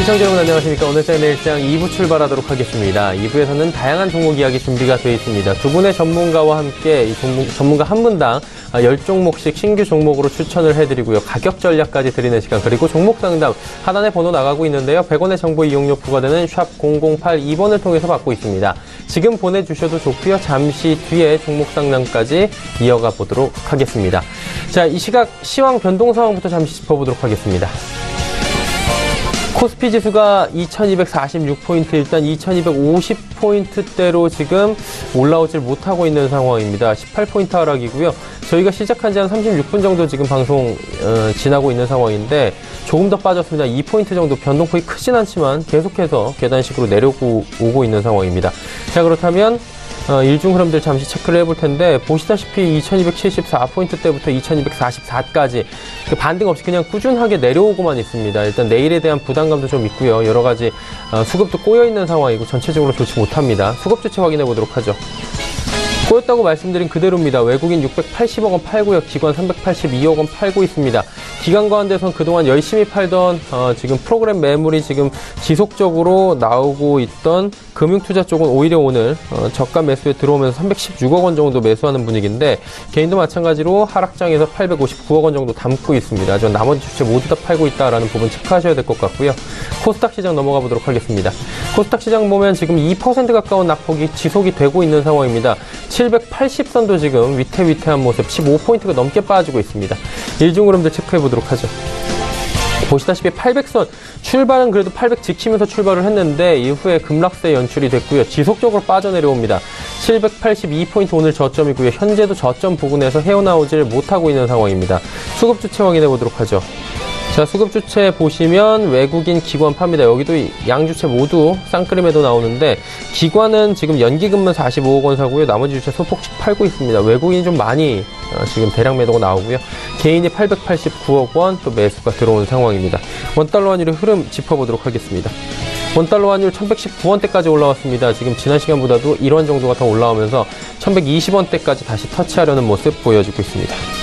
시청자 여러분 안녕하십니까. 오늘장 내일장 2부 출발하도록 하겠습니다. 2부에서는 다양한 종목 이야기 준비가 되어 있습니다. 두 분의 전문가와 함께 이 종목, 전문가 한 분당 10종목씩 신규 종목으로 추천을 해드리고요. 가격 전략까지 드리는 시간 그리고 종목 상담 하단에 번호 나가고 있는데요. 100원의 정보 이용료 부과되는 샵 0082번을 통해서 받고 있습니다. 지금 보내주셔도 좋고요. 잠시 뒤에 종목 상담까지 이어가 보도록 하겠습니다. 자, 이 시각 시황 변동 상황부터 잠시 짚어보도록 하겠습니다. 코스피 지수가 2246포인트, 일단 2250포인트대로 지금 올라오질 못하고 있는 상황입니다. 18포인트 하락이고요. 저희가 시작한 지 한 36분 정도 지금 방송 어, 지나고 있는 상황인데 조금 더 빠졌습니다. 2포인트 정도 변동폭이 크진 않지만 계속해서 계단식으로 내려오고 오고 있는 상황입니다. 자, 그렇다면 어, 일중 흐름들 잠시 체크를 해볼 텐데 보시다시피 2274포인트 때부터 2244까지 그 반등 없이 그냥 꾸준하게 내려오고만 있습니다. 일단 내일에 대한 부담감도 좀 있고요. 여러 가지 어, 수급도 꼬여 있는 상황이고 전체적으로 좋지 못합니다. 수급 주체 확인해 보도록 하죠. 꼬였다고 말씀드린 그대로입니다. 외국인 680억 원 팔고요. 기관 382억 원 팔고 있습니다. 기관 가운데선 그동안 열심히 팔던 어, 지금 프로그램 매물이 지금 지속적으로 나오고 있던 금융투자 쪽은 오히려 오늘 어, 저가 매수에 들어오면서 316억 원 정도 매수하는 분위기인데 개인도 마찬가지로 하락장에서 859억 원 정도 담고 있습니다. 저 나머지 주체 모두 다 팔고 있다라는 부분 체크하셔야 될 것 같고요. 코스닥 시장 넘어가 보도록 하겠습니다. 코스닥 시장 보면 지금 2% 가까운 낙폭이 지속이 되고 있는 상황입니다. 780선도 지금 위태위태한 모습 15포인트가 넘게 빠지고 있습니다. 일중 흐름들 체크해 보도록 하죠. 보시다시피 800선 출발은 그래도 800 지키면서 출발을 했는데 이후에 급락세 연출이 됐고요. 지속적으로 빠져내려옵니다. 782포인트 오늘 저점이고요. 현재도 저점 부근에서 헤어나오질 못하고 있는 상황입니다. 수급 주체 확인해 보도록 하죠. 자, 수급 주체 보시면 외국인 기관 팝니다. 여기도 양 주체 모두 쌍끌림에도 나오는데 기관은 지금 연기금만 45억 원 사고요. 나머지 주체 소폭씩 팔고 있습니다. 외국인이 좀 많이 어, 지금 대량 매도가 나오고요. 개인이 889억 원 또 매수가 들어오는 상황입니다. 원달러 환율의 흐름 짚어보도록 하겠습니다. 원달러 환율 1119원대까지 올라왔습니다. 지금 지난 시간보다도 1원 정도가 더 올라오면서 1120원대까지 다시 터치하려는 모습 보여주고 있습니다.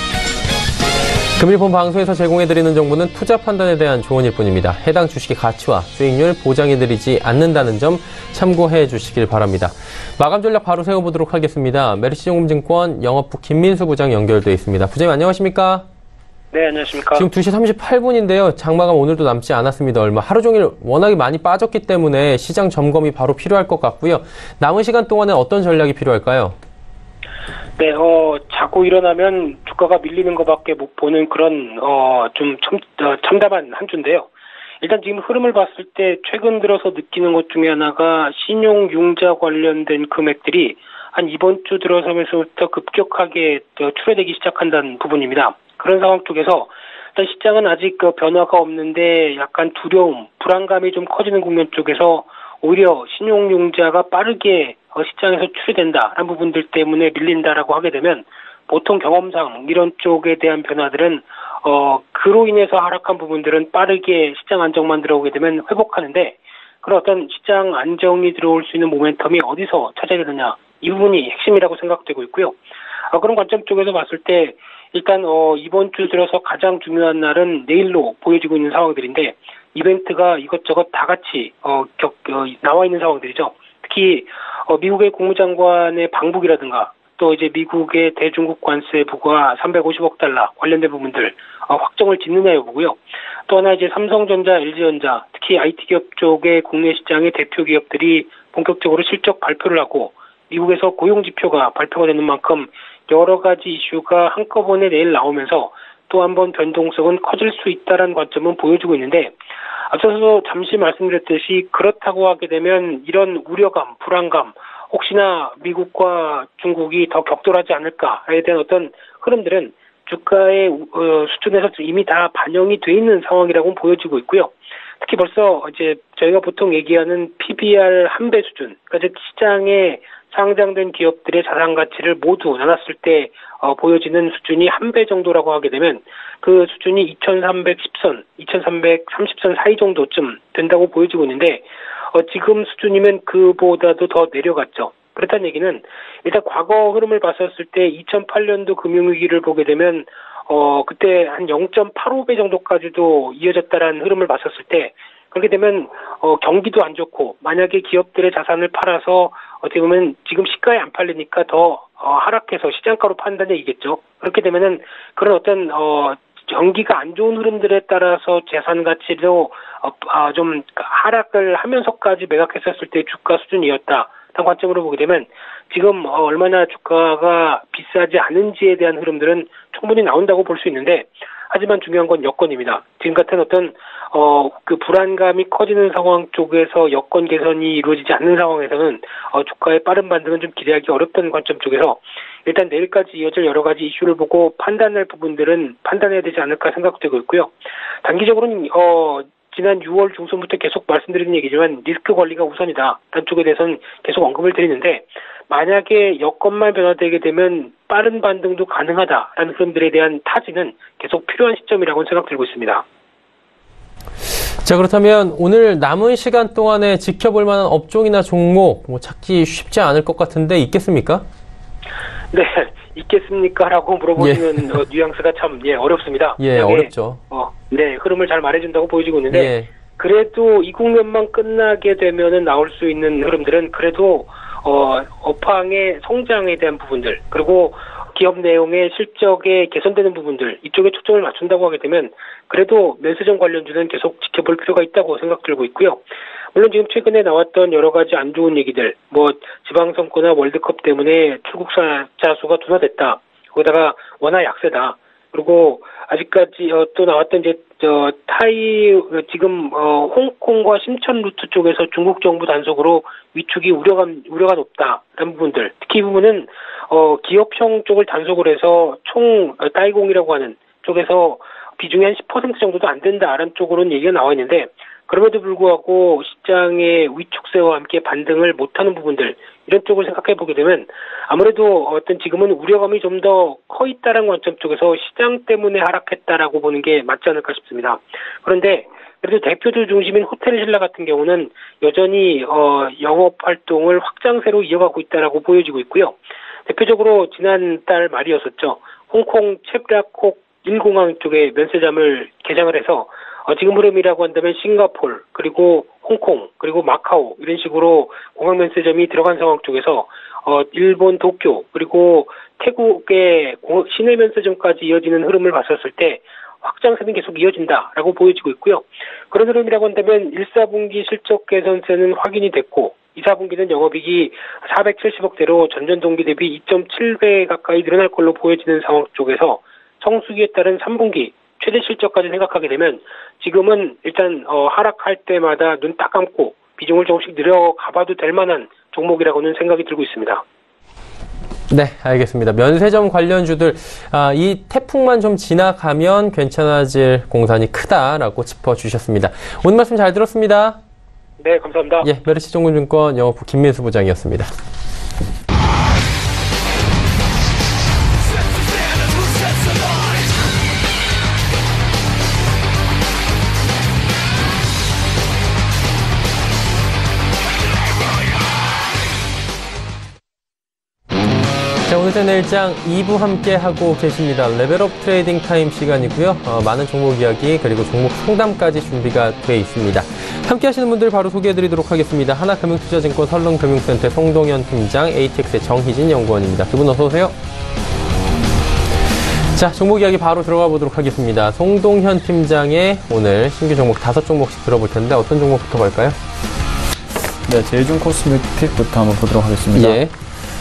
금일본 방송에서 제공해드리는 정보는 투자 판단에 대한 조언일 뿐입니다. 해당 주식의 가치와 수익률 보장해드리지 않는다는 점 참고해 주시길 바랍니다. 마감 전략 바로 세워보도록 하겠습니다. 메리시종금증권 영업부 김민수 부장 연결되어 있습니다. 부장님 안녕하십니까? 네, 안녕하십니까? 지금 2시 38분인데요. 장마감 오늘도 남지 않았습니다. 얼마 하루 종일 워낙에 많이 빠졌기 때문에 시장 점검이 바로 필요할 것 같고요. 남은 시간 동안에 어떤 전략이 필요할까요? 네, 어, 자꾸 일어나면 주가가 밀리는 것밖에 못 보는 그런, 어, 좀 첨, 어, 참담한 한 주인데요. 일단 지금 흐름을 봤을 때 최근 들어서 느끼는 것 중에 하나가 신용 융자 관련된 금액들이 한 이번 주 들어서면서부터 급격하게 출회되기 시작한다는 부분입니다. 그런 상황 쪽에서 일단 시장은 아직 그 변화가 없는데 약간 두려움, 불안감이 좀 커지는 국면 쪽에서 오히려 신용융자가 빠르게 어, 시장에서 출시된다라는 부분들 때문에 밀린다라고 하게 되면 보통 경험상 이런 쪽에 대한 변화들은 어 그로 인해서 하락한 부분들은 빠르게 시장 안정만 들어오게 되면 회복하는데 그런 어떤 시장 안정이 들어올 수 있는 모멘텀이 어디서 찾아야 되느냐 이 부분이 핵심이라고 생각되고 있고요. 어, 그런 관점 쪽에서 봤을 때 일단 어 이번 주 들어서 가장 중요한 날은 내일로 보여지고 있는 상황들인데 이벤트가 이것저것 다 같이 어, 격, 어, 나와 있는 상황들이죠. 특히 어, 미국의 국무장관의 방북이라든가 또 이제 미국의 대중국 관세 부과 350억 달러 관련된 부분들 어, 확정을 짓느냐 여부고요. 또 하나 이제 삼성전자, LG전자, 특히 IT 기업 쪽의 국내 시장의 대표 기업들이 본격적으로 실적 발표를 하고 미국에서 고용 지표가 발표가 되는 만큼 여러 가지 이슈가 한꺼번에 내일 나오면서 또 한 번 변동성은 커질 수 있다는 관점은 보여주고 있는데 앞서서 잠시 말씀드렸듯이 그렇다고 하게 되면 이런 우려감, 불안감, 혹시나 미국과 중국이 더 격돌하지 않을까에 대한 어떤 흐름들은 주가의 어, 수준에서 이미 다 반영이 돼 있는 상황이라고 보여지고 있고요. 특히 벌써 이제 저희가 보통 얘기하는 PBR 한 배 수준, 그러니까 시장의 상장된 기업들의 자산 가치를 모두 나눴을 때 어, 보여지는 수준이 한 배 정도라고 하게 되면 그 수준이 2,310선, 2,330선 사이 정도쯤 된다고 보여지고 있는데 어, 지금 수준이면 그보다도 더 내려갔죠. 그렇다는 얘기는 일단 과거 흐름을 봤었을 때 2008년도 금융위기를 보게 되면 어 그때 한 0.85배 정도까지도 이어졌다라는 흐름을 봤었을 때 그렇게 되면 어 경기도 안 좋고 만약에 기업들의 자산을 팔아서 어떻게 보면 지금 시가에 안 팔리니까 더 어, 하락해서 시장가로 판다는 얘기겠죠. 그렇게 되면은 그런 어떤 어 경기가 안 좋은 흐름들에 따라서 재산 가치도 어, 아, 좀 하락을 하면서까지 매각했었을 때 주가 수준이었다. 한 관점으로 보게 되면 지금 어, 얼마나 주가가 비싸지 않은지에 대한 흐름들은 충분히 나온다고 볼 수 있는데 하지만 중요한 건 여건입니다. 지금 같은 어떤 어 그 불안감이 커지는 상황 쪽에서 여건 개선이 이루어지지 않는 상황에서는 어 주가의 빠른 반등은 좀 기대하기 어렵다는 관점 쪽에서 일단 내일까지 이어질 여러 가지 이슈를 보고 판단할 부분들은 판단해야 되지 않을까 생각되고 있고요. 단기적으로는 어 지난 6월 중순부터 계속 말씀드리는 얘기지만 리스크 관리가 우선이다. 단쪽에 대해서는 계속 언급을 드리는데 만약에 여건만 변화되게 되면 빠른 반등도 가능하다라는 흐름들에 대한 타지는 계속 필요한 시점이라고 생각들고 있습니다. 자, 그렇다면 오늘 남은 시간 동안에 지켜볼 만한 업종이나 종목 뭐 찾기 쉽지 않을 것 같은데 있겠습니까? 네, 있겠습니까? 라고 물어보시는 예. 어, 뉘앙스가 참, 예, 어렵습니다. 예, 어렵죠. 어, 네, 흐름을 잘 말해준다고 보여지고 있는데, 예. 그래도 이 국면만 끝나게 되면은 나올 수 있는 흐름들은 그래도, 어, 업황의 성장에 대한 부분들, 그리고 기업 내용의 실적에 개선되는 부분들, 이쪽에 초점을 맞춘다고 하게 되면, 그래도 면세점 관련주는 계속 지켜볼 필요가 있다고 생각 들고 있고요. 물론 지금 최근에 나왔던 여러 가지 안 좋은 얘기들, 뭐 지방선거나 월드컵 때문에 출국자 수가 둔화됐다. 거기다가 워낙 약세다. 그리고 아직까지 어, 또 나왔던 이제 저 타이 지금 어, 홍콩과 심천 루트 쪽에서 중국 정부 단속으로 위축이 우려가 우려가 높다라는 부분들. 특히 이 부분은 어, 기업형 쪽을 단속을 해서 총 어, 따이공이라고 하는 쪽에서 비중이 한 10% 정도도 안 된다라는 쪽으로는 얘기가 나와 있는데 그럼에도 불구하고 시장의 위축세와 함께 반등을 못하는 부분들 이런 쪽을 생각해 보게 되면 아무래도 어떤 지금은 우려감이 좀 더 커 있다는 관점 쪽에서 시장 때문에 하락했다라고 보는 게 맞지 않을까 싶습니다. 그런데 그래도 대표주 중심인 호텔 신라 같은 경우는 여전히 어 영업 활동을 확장세로 이어가고 있다라고 보여지고 있고요. 대표적으로 지난달 말이었었죠. 홍콩 챕라콕 1공항 쪽에 면세점을 개장을 해서 어, 지금 흐름이라고 한다면 싱가폴 그리고 홍콩 그리고 마카오 이런 식으로 공항 면세점이 들어간 상황 쪽에서 어, 일본 도쿄 그리고 태국의 시내 면세점까지 이어지는 흐름을 봤었을 때 확장세는 계속 이어진다라고 보여지고 있고요. 그런 흐름이라고 한다면 1, 4분기 실적 개선세는 확인이 됐고 2, 4분기는 영업이익이 470억대로 전년 동기 대비 2.7배 가까이 늘어날 걸로 보여지는 상황 쪽에서 성수기에 따른 3분기 최대 실적까지 생각하게 되면 지금은 일단 어, 하락할 때마다 눈 딱 감고 비중을 조금씩 늘려가봐도 될 만한 종목이라고는 생각이 들고 있습니다. 네, 알겠습니다. 면세점 관련주들 아, 이 태풍만 좀 지나가면 괜찮아질 공산이 크다라고 짚어주셨습니다. 오늘 말씀 잘 들었습니다. 네, 감사합니다. 예, 메르시 종군증권 영업부 김민수 부장이었습니다. 오늘 내일장 2부 함께 하고 계십니다. level up trading time 시간이고요. 어, 많은 종목 이야기 그리고 종목 상담까지 준비가 돼 있습니다. 함께 하시는 분들 바로 소개해 드리도록 하겠습니다. 하나금융투자증권 선릉금융센터 송동현 팀장, ATX의 정희진 연구원입니다. 두 분 어서 오세요. 자, 종목 이야기 바로 들어가 보도록 하겠습니다. 송동현 팀장의 오늘 신규 종목 다섯 종목씩 들어볼 텐데 어떤 종목부터 갈까요? 네, 제이준 코스메틱부터 한번 보도록 하겠습니다. 예.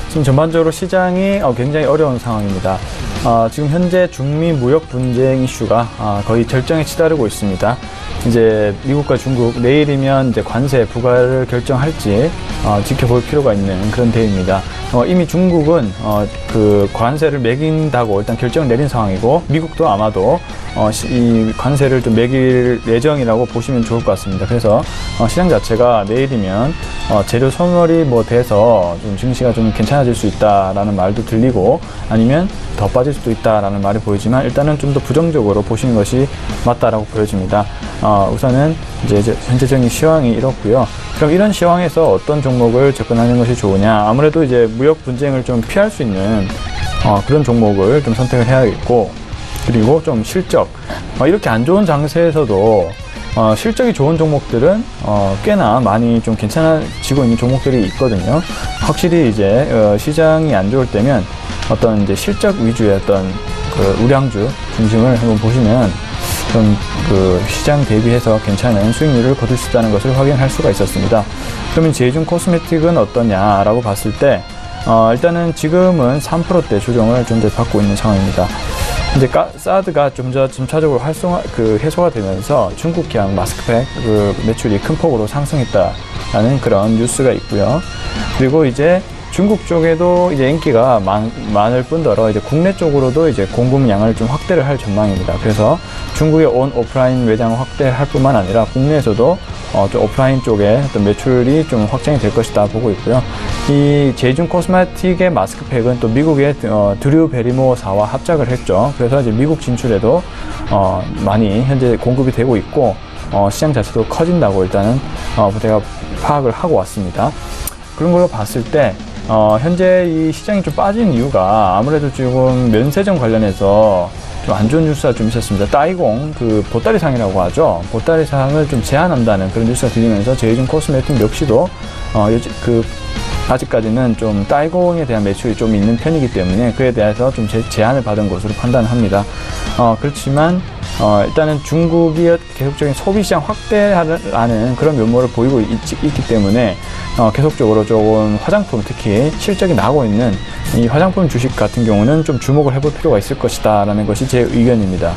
지금 전반적으로 시장이 어, 굉장히 어려운 상황입니다. 어, 지금 현재 중미 무역 분쟁 이슈가 아, 거의 절정에 치달르고 있습니다. 이제 미국과 중국 내일이면 이제 관세 부과를 결정할지 어, 지켜볼 필요가 있는 그런 대회입니다. 어, 이미 중국은 어, 그 관세를 매긴다고 일단 결정을 내린 상황이고 미국도 아마도 어, 시- 이 관세를 좀 매길 예정이라고 보시면 좋을 것 같습니다. 그래서 어, 시장 자체가 내일이면 어, 재료 소멸이 뭐 돼서 좀 증시가 좀 괜찮아질 수 있다라는 말도 들리고 아니면 더 빠질 수도 있다라는 말이 보이지만 일단은 좀 더 부정적으로 보시는 것이 맞다라고 보여집니다. 어, 우선은 이제 현재적인 시황이 이렇고요. 그럼 이런 시황에서 어떤 종목을 접근하는 것이 좋으냐? 아무래도 이제 무역 분쟁을 좀 피할 수 있는 어, 그런 종목을 좀 선택을 해야겠고 그리고 좀 실적 어, 이렇게 안 좋은 장세에서도 어, 실적이 좋은 종목들은 어, 꽤나 많이 좀 괜찮아지고 있는 종목들이 있거든요. 확실히 이제 어, 시장이 안 좋을 때면 어떤 이제 실적 위주의 어떤 그 우량주 중심을 한번 보시면 좀 그 시장 대비해서 괜찮은 수익률을 거둘 수 있다는 것을 확인할 수가 있었습니다. 그러면 제이준 코스메틱은 어떠냐라고 봤을 때 어, 일단은 지금은 3%대 조정을 좀 더 받고 있는 상황입니다. 이제 가- 사드가 좀 더 점차적으로 활성화 그 해소가 되면서 중국향 마스크팩 그 매출이 큰 폭으로 상승했다라는 그런 뉴스가 있고요. 그리고 이제 중국 쪽에도 이제 인기가 많, 많을 뿐더러 이제 국내 쪽으로도 이제 공급량을 좀 확대를 할 전망입니다. 그래서 중국의 온 오프라인 매장을 확대할 뿐만 아니라 국내에서도 어, 좀 오프라인 쪽에 어떤 매출이 좀 확장이 될 것이다 보고 있고요. 이 제이준 코스메틱의 마스크팩은 또 미국의 어, 드류 베리모사와 합작을 했죠. 그래서 이제 미국 진출에도 어, 많이 현재 공급이 되고 있고 어, 시장 자체도 커진다고 일단은 어, 제가 파악을 하고 왔습니다. 그런 걸로 봤을 때 어, 현재 이 시장이 좀 빠진 이유가 아무래도 지금 면세점 관련해서 좀 안 좋은 뉴스가 좀 있었습니다. 따이공 그 보따리상이라고 하죠. 보따리상을 좀 제한한다는 그런 뉴스가 들리면서 제이준 코스메틱 역시도 어, 그 아직까지는 좀 따이공에 대한 매출이 좀 있는 편이기 때문에 그에 대해서 좀 제, 제한을 받은 것으로 판단합니다. 어, 그렇지만 어, 일단은 중국이 계속적인 소비 시장 확대하는 그런 면모를 보이고 있, 기 때문에 어, 계속적으로 조금 화장품 특히 실적이 나고 있는 이 화장품 주식 같은 경우는 좀 주목을 해볼 필요가 있을 것이다라는 것이 제 의견입니다.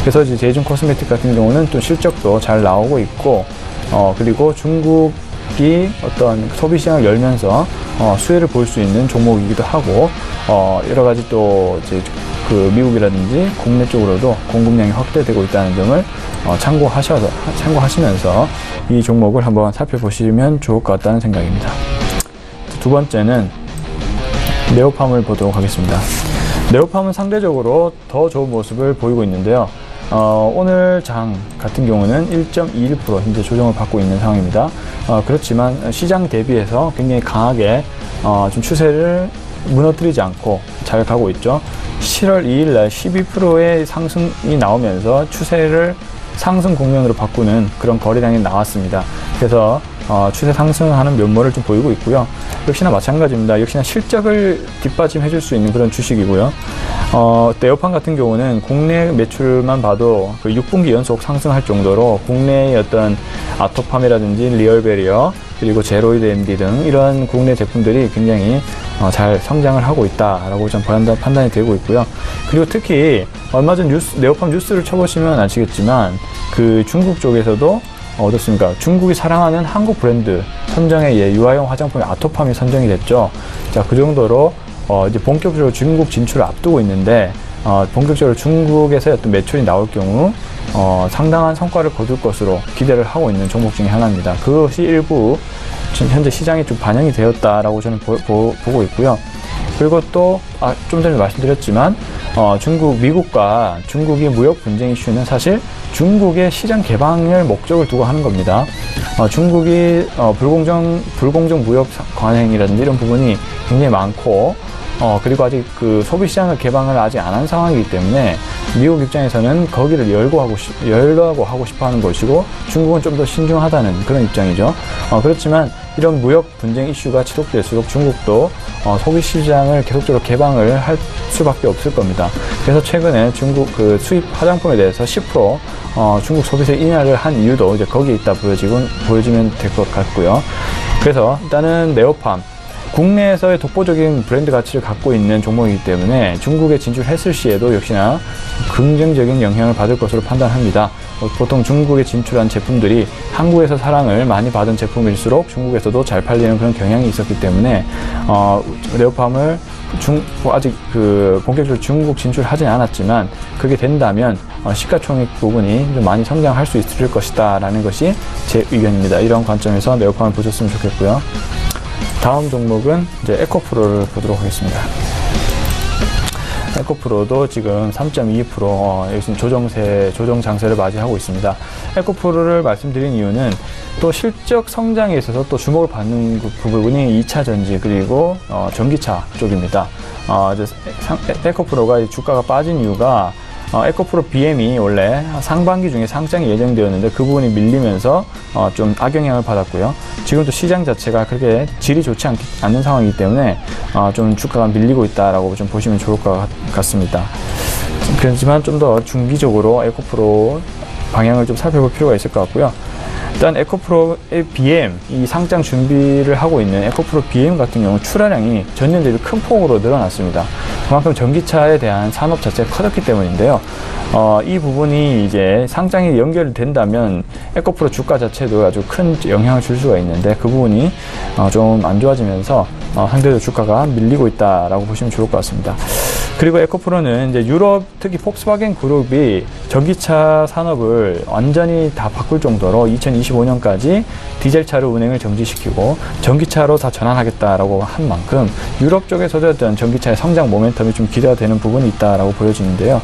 그래서 이제 제이준 코스메틱 같은 경우는 또 실적도 잘 나오고 있고 어, 그리고 중국 이 어떤 소비 시장을 열면서 어, 수혜를 볼 수 있는 종목이기도 하고 어, 여러 가지 또 이제 그 미국이라든지 국내 쪽으로도 공급량이 확대되고 있다는 점을 어, 참고하셔서 참고하시면서 이 종목을 한번 살펴보시면 좋을 것 같다는 생각입니다. 두 번째는 네오팜을 보도록 하겠습니다. 네오팜은 상대적으로 더 좋은 모습을 보이고 있는데요. 어, 오늘 장 같은 경우는 1.21% 현재 조정을 받고 있는 상황입니다. 어, 그렇지만 시장 대비해서 굉장히 강하게 어, 좀 추세를 무너뜨리지 않고 잘 가고 있죠. 7월 2일 날 12%의 상승이 나오면서 추세를 상승 국면으로 바꾸는 그런 거래량이 나왔습니다. 그래서 어, 추세 상승하는 면모를 좀 보이고 있고요. 역시나 마찬가지입니다. 역시나 실적을 뒷받침해 줄 수 있는 그런 주식이고요. 어, 네오판 같은 경우는 국내 매출만 봐도 그 6분기 연속 상승할 정도로 국내의 어떤 아토팜이라든지 리얼베리어 그리고 제로이드 MD 등 이런 국내 제품들이 굉장히 어, 잘 성장을 하고 있다라고 좀 판단, 판단이 되고 있고요. 그리고 특히 얼마 전 뉴스, 네오팜 뉴스를 쳐보시면 아시겠지만 그 중국 쪽에서도 어, 어떻습니까? 중국이 사랑하는 한국 브랜드 선정에 예, 유아용 화장품의 아토팜이 선정이 됐죠. 자, 그 정도로 어, 이제 본격적으로 중국 진출을 앞두고 있는데 어, 본격적으로 중국에서 어떤 매출이 나올 경우 어, 상당한 성과를 거둘 것으로 기대를 하고 있는 종목 중에 하나입니다. 그것이 일부 지금 현재 시장에 좀 반영이 되었다라고 저는 보, 고 있고요. 그리고 또, 아, 좀 전에 말씀드렸지만, 어, 중국, 미국과 중국의 무역 분쟁 이슈는 사실 중국의 시장 개방을 목적을 두고 하는 겁니다. 어, 중국이 어, 불공정, 불공정 무역 관행이라든지 이런 부분이 굉장히 많고, 어, 그리고 아직 그 소비 시장을 개방을 아직 안 한 상황이기 때문에 미국 입장에서는 거기를 열고 하고, 싶, 열라고 하고 싶어 하는 것이고 중국은 좀 더 신중하다는 그런 입장이죠. 어, 그렇지만 이런 무역 분쟁 이슈가 지속될수록 중국도 어, 소비 시장을 계속적으로 개방을 할 수밖에 없을 겁니다. 그래서 최근에 중국 그 수입 화장품에 대해서 10% 어, 중국 소비세 인하를 한 이유도 이제 거기에 있다 보여지고 보여지면 될 것 같고요. 그래서 일단은 네오팜 국내에서의 독보적인 브랜드 가치를 갖고 있는 종목이기 때문에 중국에 진출했을 시에도 역시나 긍정적인 영향을 받을 것으로 판단합니다. 어, 보통 중국에 진출한 제품들이 한국에서 사랑을 많이 받은 제품일수록 중국에서도 잘 팔리는 그런 경향이 있었기 때문에 어, 레오팜을 중, 뭐 아직 그 본격적으로 중국 진출하진 않았지만 그게 된다면 어, 시가총액 부분이 좀 많이 성장할 수 있을 것이다 라는 것이 제 의견입니다. 이런 관점에서 레오팜을 보셨으면 좋겠고요. 다음 종목은 이제 에코프로를 보도록 하겠습니다. 에코프로도 지금 3.2% 어, 요즘 조정세, 조정 장세를 맞이하고 있습니다. 에코프로를 말씀드린 이유는 또 실적 성장에 있어서 또 주목을 받는 그 부분이 2차 전지 그리고 어, 전기차 쪽입니다. 어, 이제 상, 에코프로가 주가가 빠진 이유가 어, 에코프로 BM이 원래 상반기 중에 상장이 예정되었는데 그 부분이 밀리면서 어, 좀 악영향을 받았고요. 지금도 시장 자체가 그렇게 질이 좋지 않, 않는 상황이기 때문에 어, 좀 주가가 밀리고 있다라고 좀 보시면 좋을 것 같습니다. 그렇지만 좀 더 중기적으로 에코프로 방향을 좀 살펴볼 필요가 있을 것 같고요. 일단 에코프로의 BM, 이 상장 준비를 하고 있는 에코프로 BM 같은 경우 출하량이 전년 대비 큰 폭으로 늘어났습니다. 그만큼 전기차에 대한 산업 자체가 커졌기 때문인데요. 어, 이 부분이 이제 상장이 연결된다면 에코프로 주가 자체도 아주 큰 영향을 줄 수가 있는데 그 부분이 어, 좀 안 좋아지면서 어, 상대적으로 주가가 밀리고 있다라고 보시면 좋을 것 같습니다. 그리고 에코프로는 이제 유럽 특히 폭스바겐 그룹이 전기차 산업을 완전히 다 바꿀 정도로 2025년까지 디젤차로 운행을 정지시키고 전기차로 다 전환하겠다라고 한 만큼 유럽 쪽에서도 어떤 전기차의 성장 모멘텀이 좀 기대가 되는 부분이 있다라고 보여지는데요.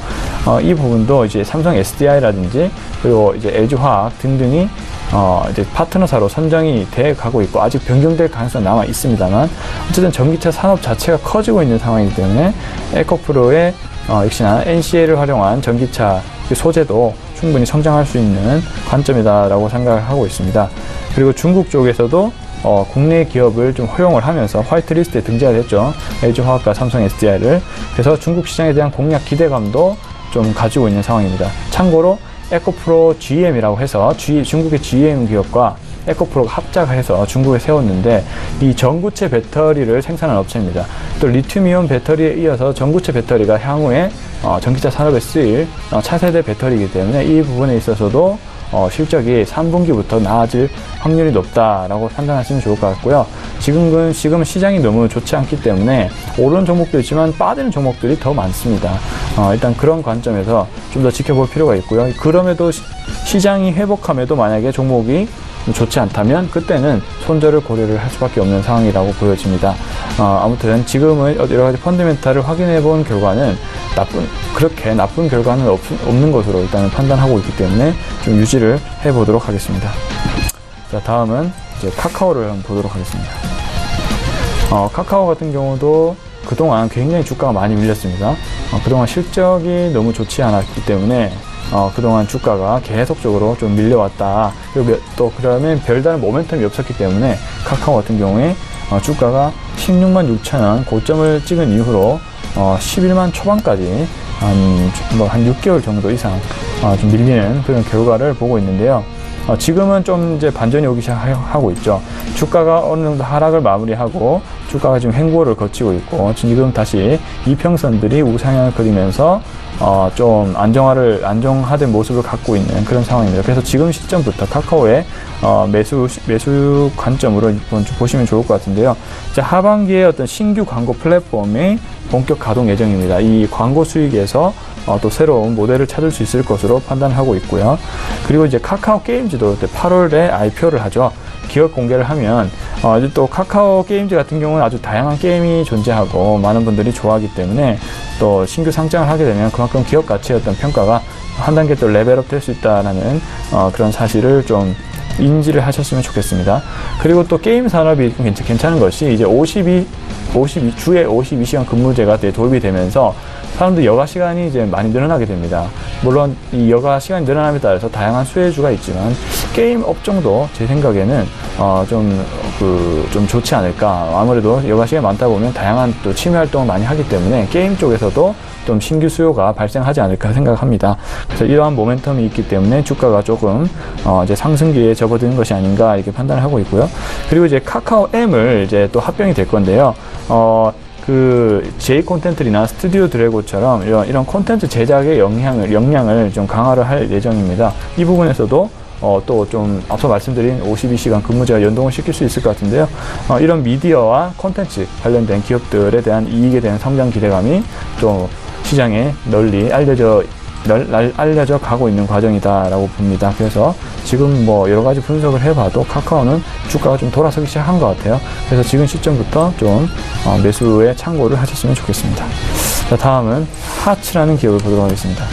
어, 이 부분도 이제 삼성 SDI라든지 그리고 이제 LG화학 등등이 어, 이제 파트너사로 선정이 돼 가고 있고 아직 변경될 가능성이 남아 있습니다만 어쨌든 전기차 산업 자체가 커지고 있는 상황이기 때문에 에코프로의 어, 역시나 NCA를 활용한 전기차 소재도 충분히 성장할 수 있는 관점이다라고 생각을 하고 있습니다. 그리고 중국 쪽에서도 어, 국내 기업을 좀 허용을 하면서 화이트 리스트에 등재가 됐죠. LG화학과 삼성 SDI를. 그래서 중국 시장에 대한 공략 기대감도 좀 가지고 있는 상황입니다. 참고로 에코프로 GM이라고 해서 G, 중국의 GM 기업과 에코프로가 합작해서 중국에 세웠는데 이 전구체 배터리를 생산하는 업체입니다. 또 리튬이온 배터리에 이어서 전구체 배터리가 향후에 어, 전기차 산업에 쓰일 어, 차세대 배터리이기 때문에 이 부분에 있어서도 어, 실적이 3분기부터 나아질 확률이 높다라고 판단하시면 좋을 것 같고요. 지금은 지금 시장이 너무 좋지 않기 때문에 오르는 종목도 있지만 빠지는 종목들이 더 많습니다. 어, 일단 그런 관점에서 좀 더 지켜볼 필요가 있고요. 그럼에도 시, 시장이 회복함에도 만약에 종목이 좋지 않다면 그때는 손절을 고려를 할 수밖에 없는 상황이라고 보여집니다. 어, 아무튼 지금은 여러 가지 펀드멘탈을 확인해 본 결과는 나쁜 그렇게 나쁜 결과는 없, 없는 것으로 일단은 판단하고 있기 때문에 좀 유지를 해 보도록 하겠습니다. 자 다음은 이제 카카오를 한번 보도록 하겠습니다. 어, 카카오 같은 경우도 그동안 굉장히 주가가 많이 밀렸습니다. 어, 그동안 실적이 너무 좋지 않았기 때문에 어, 그동안 주가가 계속적으로 좀 밀려왔다. 그리고 또 그러면 별다른 모멘텀이 없었기 때문에 카카오 같은 경우에 어, 주가가 16만 6천 원 고점을 찍은 이후로 어, 11만 초반까지 한, 뭐 한 6개월 정도 이상 어, 좀 밀리는 그런 결과를 보고 있는데요. 어, 지금은 좀 이제 반전이 오기 시작하고 있죠. 주가가 어느 정도 하락을 마무리하고 주가가 지금 횡보를 거치고 있고 지금 다시 이평선들이 우상향을 그리면서 어, 좀 안정화를 안정화된 모습을 갖고 있는 그런 상황입니다. 그래서 지금 시점부터 카카오의 어, 매수 매수 관점으로 보시면 좋을 것 같은데요. 이제 하반기에 어떤 신규 광고 플랫폼이 본격 가동 예정입니다. 이 광고 수익에서 어, 또 새로운 모델을 찾을 수 있을 것으로 판단하고 있고요. 그리고 이제 카카오 게임즈도 8월에 IPO를 하죠. 기업 공개를 하면 어, 또 카카오 게임즈 같은 경우는 아주 다양한 게임이 존재하고 많은 분들이 좋아하기 때문에 또 신규 상장을 하게 되면 그만큼 기업 가치의 어떤 평가가 한 단계 또 level up 될 수 있다라는 어, 그런 사실을 좀 인지를 하셨으면 좋겠습니다. 그리고 또 게임 산업이 괜찮은 것이 이제 52, 52 주에 52시간 근무제가 도입이 되면서 사람들 여가 시간이 이제 많이 늘어나게 됩니다. 물론 이 여가 시간이 늘어남에 따라서 다양한 수혜주가 있지만 게임 업종도 제 생각에는 어 좀 그 좀 좋지 않을까. 아무래도 여가 시간이 많다 보면 다양한 또 취미 활동을 많이 하기 때문에 게임 쪽에서도 좀 신규 수요가 발생하지 않을까 생각합니다. 그래서 이러한 모멘텀이 있기 때문에 주가가 조금 어 이제 상승기에 접어드는 것이 아닌가 이렇게 판단을 하고 있고요. 그리고 이제 카카오 M을 이제 또 합병이 될 건데요. 어, 그 J 콘텐츠나 스튜디오 드래곤처럼 이런, 콘텐츠 제작의 영향을, 역량을 좀 강화를 할 예정입니다. 이 부분에서도 어, 또 좀 앞서 말씀드린 52시간 근무제와 연동을 시킬 수 있을 것 같은데요. 어, 이런 미디어와 콘텐츠 관련된 기업들에 대한 이익에 대한 성장 기대감이 좀 시장에 널리 알려져 널, 날, 알려져 가고 있는 과정이다라고 봅니다. 그래서 지금 뭐 여러 가지 분석을 해봐도 카카오는 주가가 좀 돌아서기 시작한 것 같아요. 그래서 지금 시점부터 좀 어, 매수에 참고를 하셨으면 좋겠습니다. 자, 다음은 하츠라는 기업을 보도록 하겠습니다.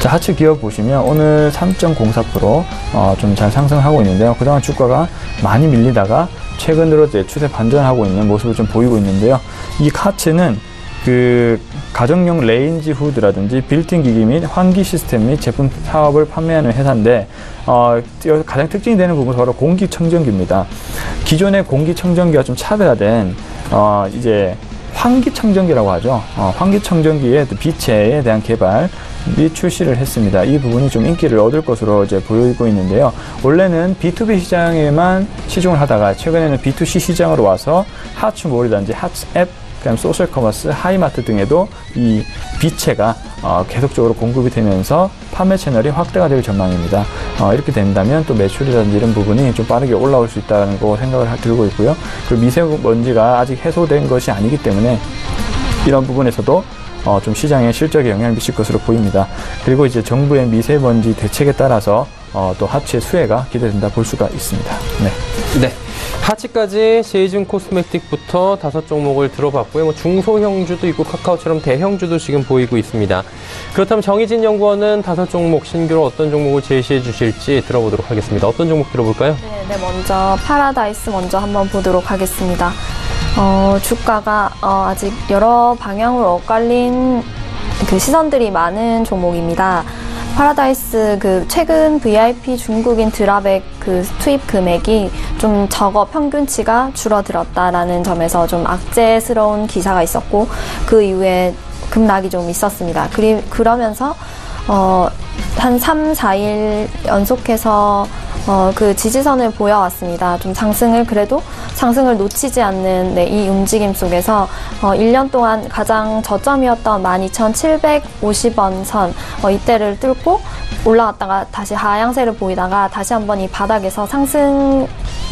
자, 하츠 기업 보시면 오늘 3.04% 어, 좀 잘 상승하고 있는데요. 그동안 주가가 많이 밀리다가 최근 들어 이제 추세 반전하고 있는 모습을 좀 보이고 있는데요. 이 하츠는 그 가정용 레인지 후드라든지 빌트인 기기 및 환기 시스템 및 제품 사업을 판매하는 회사인데 어, 가장 특징이 되는 부분은 바로 공기청정기입니다. 기존의 공기청정기와 좀 차별화된 어, 이제 환기청정기라고 하죠. 어, 환기청정기의 비체에 대한 개발 및 출시를 했습니다. 이 부분이 좀 인기를 얻을 것으로 이제 보이고 있는데요. 원래는 B2B 시장에만 치중을 하다가 최근에는 B2C 시장으로 와서 하츠 몰이라든지 하츠 앱 그다음 소셜 커머스, 하이마트 등에도 이 비체가 어, 계속적으로 공급이 되면서 판매 채널이 확대가 될 전망입니다. 어, 이렇게 된다면 또 매출이라든지 이런 부분이 좀 빠르게 올라올 수 있다는 거 생각을 들고 있고요. 그리고 미세먼지가 아직 해소된 것이 아니기 때문에 이런 부분에서도 어, 좀 시장에 실적에 영향을 미칠 것으로 보입니다. 그리고 이제 정부의 미세먼지 대책에 따라서 어, 또 하치의 수혜가 기대된다 볼 수가 있습니다. 네. 네. 하치까지 세이즌 코스메틱부터 다섯 종목을 들어봤고요. 뭐 중소형주도 있고 카카오처럼 대형주도 지금 보이고 있습니다. 그렇다면 정희진 연구원은 다섯 종목 신규로 어떤 종목을 제시해 주실지 들어보도록 하겠습니다. 어떤 종목 들어볼까요? 네, 네 먼저 파라다이스 먼저 한번 보도록 하겠습니다. 어, 주가가 어, 아직 여러 방향으로 엇갈린 그 시선들이 많은 종목입니다. 파라다이스 그 최근 VIP 중국인 drop의 그 투입 금액이 좀 적어 평균치가 줄어들었다라는 점에서 좀 악재스러운 기사가 있었고 그 이후에 급락이 좀 있었습니다. 그리, 그러면서 어, 한 3, 4일 연속해서 어, 그 지지선을 보여왔습니다. 좀 상승을 그래도 상승을 놓치지 않는 네, 이 움직임 속에서 어, 1년 동안 가장 저점이었던 12,750원 선 어, 이때를 뚫고 올라갔다가 다시 하향세를 보이다가 다시 한번 이 바닥에서 상승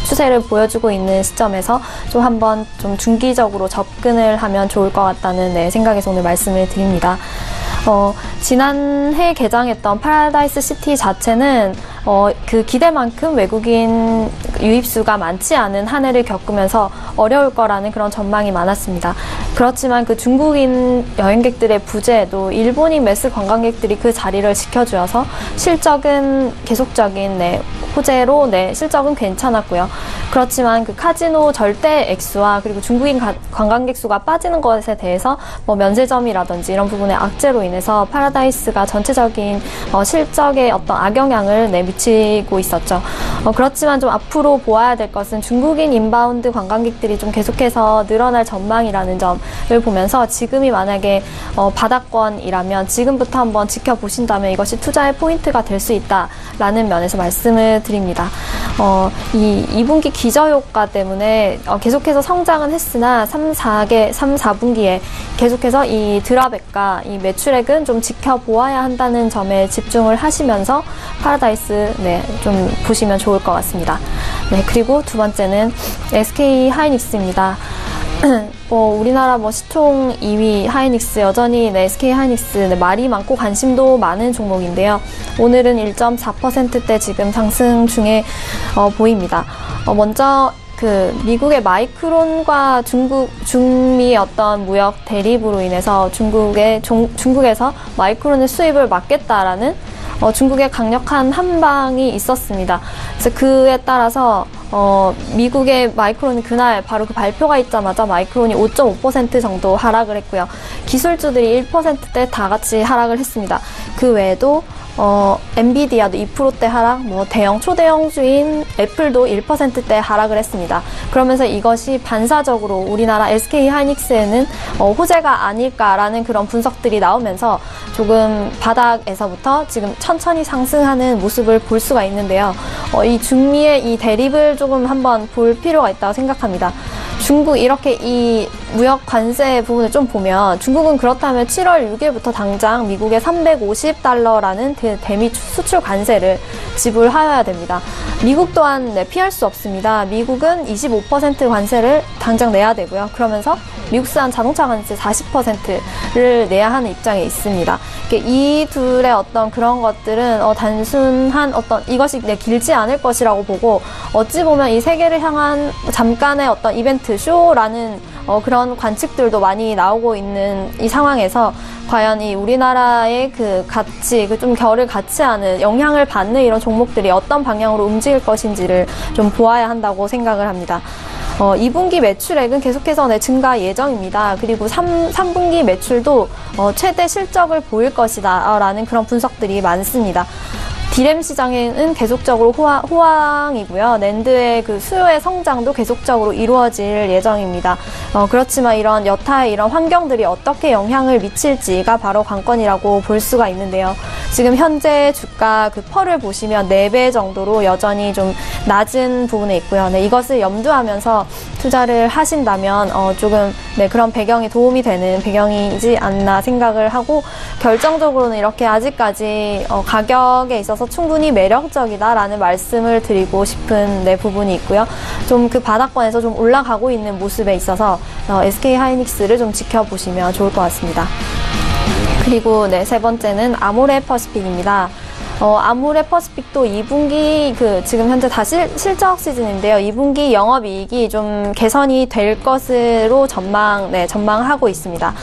추세를 보여주고 있는 시점에서 좀 한번 좀 중기적으로 접근을 하면 좋을 것 같다는 네, 생각에서 오늘 말씀을 드립니다. 어, 지난해 개장했던 파라다이스 시티 자체는 어, 그 기대만큼 외국인 유입수가 많지 않은 한 해를 겪으면서 어려울 거라는 그런 전망이 많았습니다. 그렇지만 그 중국인 여행객들의 부재에도 일본인 mass 관광객들이 그 자리를 지켜주어서 실적은 계속적인 네, 호재로 네, 실적은 괜찮았고요. 그렇지만 그 카지노 절대 액수와 그리고 중국인 가, 관광객 수가 빠지는 것에 대해서 뭐 면세점이라든지 이런 부분의 악재로 인해서 파라다이스가 전체적인 어, 실적에 어떤 악영향을 네, 미치고 있었죠. 어, 그렇지만 좀 앞으로 보아야 될 것은 중국인 inbound 관광객들이 좀 계속해서 늘어날 전망이라는 점을 보면서 지금이 만약에 어, 바닥권이라면 지금부터 한번 지켜보신다면 이것이 투자의 포인트가 될 수 있다라는 면에서 말씀을 드립니다. 어, 이 2분기 기저효과 때문에 어, 계속해서 성장은 했으나 3, 4개, 3, 4분기에 계속해서 이 drop액과 이 매출액은 좀 지켜보아야 한다는 점에 집중을 하시면서 파라다이스 네, 좀 보시면 좋을 것 같습니다. 네, 그리고 두 번째는 SK 하이닉스입니다. 뭐 우리나라 뭐 시총 2위 하이닉스 여전히 네, SK 하이닉스 네, 말이 많고 관심도 많은 종목인데요. 오늘은 1.4%대 지금 상승 중에 어, 보입니다. 어, 먼저 그 미국의 마이크론과 중국 중미 어떤 무역 대립으로 인해서 중국의 종, 중국에서 마이크론의 수입을 막겠다라는 어, 중국의 강력한 한방이 있었습니다. 그래서 그에 따라서 어, 미국의 마이크론이 그날 바로 그 발표가 있자마자 마이크론이 5.5% 정도 하락을 했고요. 기술주들이 1%대 다 같이 하락을 했습니다. 그 외에도 어, 엔비디아도 2%대 하락, 뭐 대형 초대형 주인 애플도 1%대 하락을 했습니다. 그러면서 이것이 반사적으로 우리나라 SK 하이닉스에는 어, 호재가 아닐까라는 그런 분석들이 나오면서 조금 바닥에서부터 지금 천천히 상승하는 모습을 볼 수가 있는데요. 어, 이 중미의 이 대립을 조금 한번 볼 필요가 있다고 생각합니다. 중국 이렇게 이 무역 관세 부분을 좀 보면 중국은 그렇다면 7월 6일부터 당장 미국의 350달러라는 대미 수출 관세를 지불하여야 됩니다. 미국 또한 네, 피할 수 없습니다. 미국은 25% 관세를 당장 내야 되고요. 그러면서 미국산 자동차 관세 40%를 내야 하는 입장에 있습니다. 이 둘의 어떤 그런 것들은 어, 단순한 어떤 이것이 네, 길지 않을 것이라고 보고 어찌 보면 이 세계를 향한 잠깐의 어떤 이벤트 쇼라는 어, 그런 관측들도 많이 나오고 있는 이 상황에서 과연 이 우리나라의 그 가치, 그좀 결을 같이 하는 영향을 받는 이런 종목들이 어떤 방향으로 움직일 것인지를 좀 보아야 한다고 생각을 합니다. 어, 2분기 매출액은 계속해서 네, 증가 예정입니다. 그리고 3, 3분기 매출도 어, 최대 실적을 보일 것이다. 라는 그런 분석들이 많습니다. 디램 시장에는 계속적으로 호황, 이고요 낸드의 그 수요의 성장도 계속적으로 이루어질 예정입니다. 어, 그렇지만 이런 여타의 이런 환경들이 어떻게 영향을 미칠지가 바로 관건이라고 볼 수가 있는데요. 지금 현재 주가 그 펄을 보시면 4배 정도로 여전히 좀 낮은 부분에 있고요. 네, 이것을 염두하면서 투자를 하신다면 어, 조금 네, 그런 배경이 도움이 되는 배경이지 않나 생각을 하고 결정적으로는 이렇게 아직까지 어, 가격에 있어서 충분히 매력적이다라는 말씀을 드리고 싶은 네, 부분이 있고요. 좀 그 바닥권에서 좀 올라가고 있는 모습에 있어서 어, SK 하이닉스를 좀 지켜보시면 좋을 것 같습니다. 그리고 네, 세 번째는 아모레 퍼시픽입니다. 어, 아모레 퍼시픽도 2분기 그 지금 현재 다 실, 실적 시즌인데요. 2분기 영업이익이 좀 개선이 될 것으로 전망, 네, 전망하고 있습니다.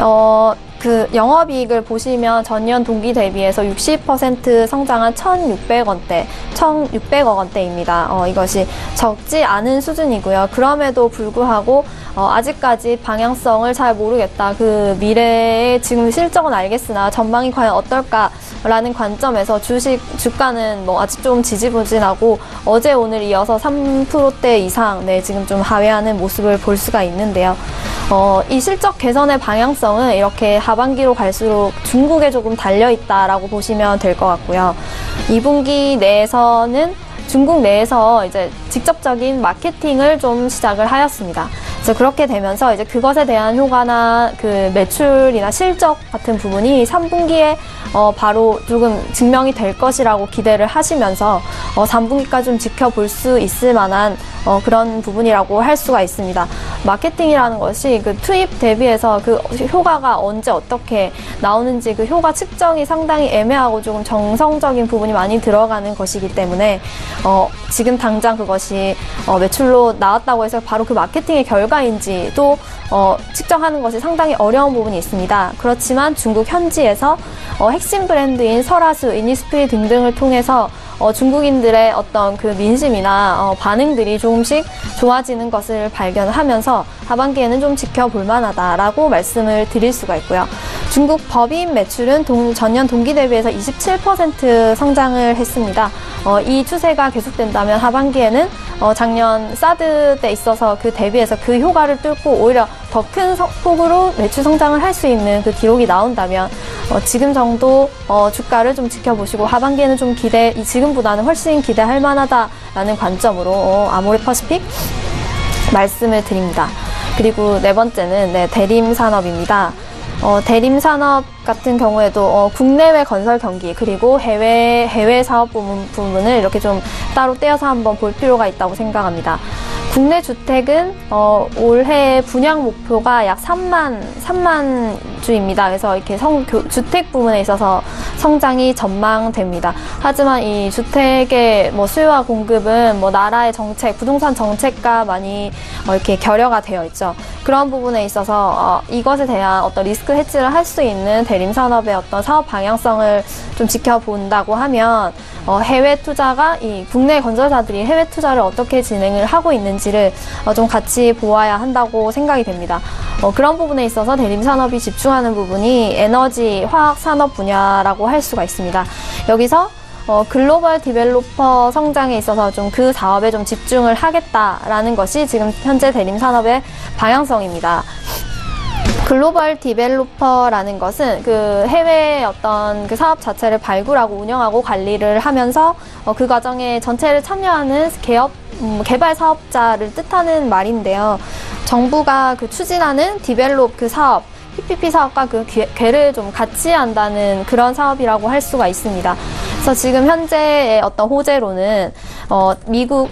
어, 그 영업이익을 보시면 전년 동기 대비해서 60% 성장한 1,600원대, 1,600억 원대입니다. 어, 이것이 적지 않은 수준이고요. 그럼에도 불구하고 어, 아직까지 방향성을 잘 모르겠다. 그 미래의 지금 실적은 알겠으나 전망이 과연 어떨까라는 관점에서 주식 주가는 뭐 아직 좀 지지부진하고 어제 오늘 이어서 3%대 이상 네 지금 좀 하회하는 모습을 볼 수가 있는데요. 어, 이 실적 개선의 방향성은 이렇게 하 반기로 갈수록 중국에 조금 달려 있다라고 보시면 될 것 같고요. 2분기 내에서는 중국 내에서 이제 직접적인 마케팅을 좀 시작을 하였습니다. 그래서 그렇게 되면서 이제 그것에 대한 효과나 그 매출이나 실적 같은 부분이 3분기에 어 바로 조금 증명이 될 것이라고 기대를 하시면서 어 3분기까지 좀 지켜볼 수 있을 만한 어 그런 부분이라고 할 수가 있습니다. 마케팅이라는 것이 그 투입 대비해서 그 효과가 언제 어떻게 나오는지 그 효과 측정이 상당히 애매하고 조금 정성적인 부분이 많이 들어가는 것이기 때문에 어 지금 당장 그것이 어 매출로 나왔다고 해서 바로 그 마케팅의 결과 결과인지도 어, 측정하는 것이 상당히 어려운 부분이 있습니다. 그렇지만 중국 현지에서 어, 핵심 브랜드인 설화수, 이니스프리 등등을 통해서 어, 중국인들의 어떤 그 민심이나 어, 반응들이 조금씩 좋아지는 것을 발견하면서 하반기에는 좀 지켜볼 만하다라고 말씀을 드릴 수가 있고요. 중국 법인 매출은 동, 전년 동기 대비해서 27% 성장을 했습니다. 어, 이 추세가 계속된다면 하반기에는 어, 작년 사드 때 있어서 그 대비해서 그 효과를 뚫고 오히려 더 큰 폭으로 매출 성장을 할 수 있는 그 기록이 나온다면 어, 지금 정도 어, 주가를 좀 지켜보시고 하반기에는 좀 기대, 이 지금보다는 훨씬 기대할 만하다라는 관점으로 어, 아모레 퍼시픽 말씀을 드립니다. 그리고 네 번째는 네, 대림 산업입니다. 어, 대림 산업 같은 경우에도 어, 국내외 건설 경기 그리고 해외 해외 사업 부분, 부분을 이렇게 좀 따로 떼어서 한번 볼 필요가 있다고 생각합니다. 국내 주택은 어, 올해 분양 목표가 약 3만 3만 주입니다. 그래서 이렇게 성, 교, 주택 부분에 있어서 성장이 전망됩니다. 하지만 이 주택의 뭐 수요와 공급은 뭐 나라의 정책, 부동산 정책과 많이 어, 이렇게 결여가 되어 있죠. 그런 부분에 있어서 어, 이것에 대한 어떤 리스크 해지를 할 수 있는 대림 산업의 어떤 사업 방향성을 좀 지켜본다고 하면 어, 해외 투자가 이 국내 건설사들이 해외 투자를 어떻게 진행을 하고 있는지 있는지를 어, 좀 같이 보아야 한다고 생각이 됩니다. 어, 그런 부분에 있어서 대림산업이 집중하는 부분이 에너지, 화학 산업 분야라고 할 수가 있습니다. 여기서 어, 글로벌 developer 성장에 있어서 좀 그 사업에 좀 집중을 하겠다라는 것이 지금 현재 대림 산업의 방향성입니다. 글로벌 developer라는 것은 그 해외 어떤 그 사업 자체를 발굴하고 운영하고 관리를 하면서 어, 그 과정에 전체를 참여하는 개업 음, 개발 사업자를 뜻하는 말인데요. 정부가 그 추진하는 develop 그 사업 PPP 사업과 그 궤- 궤를 좀 같이 한다는 그런 사업이라고 할 수가 있습니다. 그래서 지금 현재의 어떤 호재로는 어, 미국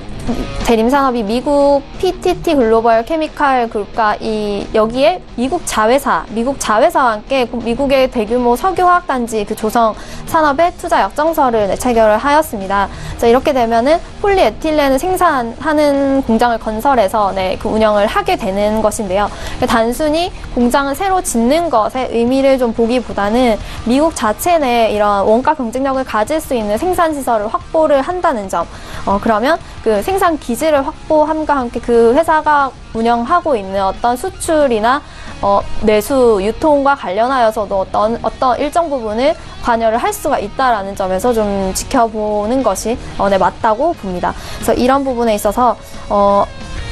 대림산업이 미국 PTT 글로벌 케미칼 그룹과 이 여기에 미국 자회사, 미국 자회사와 함께 미국의 대규모 석유화학 단지 그 조성 산업에 투자 약정서를 네, 체결을 하였습니다. 그래서 이렇게 되면은 폴리에틸렌을 생산하는 공장을 건설해서 네, 그 운영을 하게 되는 것인데요. 단순히 공장을 새로 짓는 것에 의미를 좀 보기보다는 미국 자체 내 이런 원가 경쟁력을 가질 수 있는 생산 시설을 확보를 한다는 점. 어, 그러면 그 생산 기지를 확보함과 함께 그 회사가 운영하고 있는 어떤 수출이나 어, 내수 유통과 관련하여서도 어떤 어떤 일정 부분을 관여를 할 수가 있다라는 점에서 좀 지켜보는 것이 어, 네, 맞다고 봅니다. 그래서 이런 부분에 있어서 어,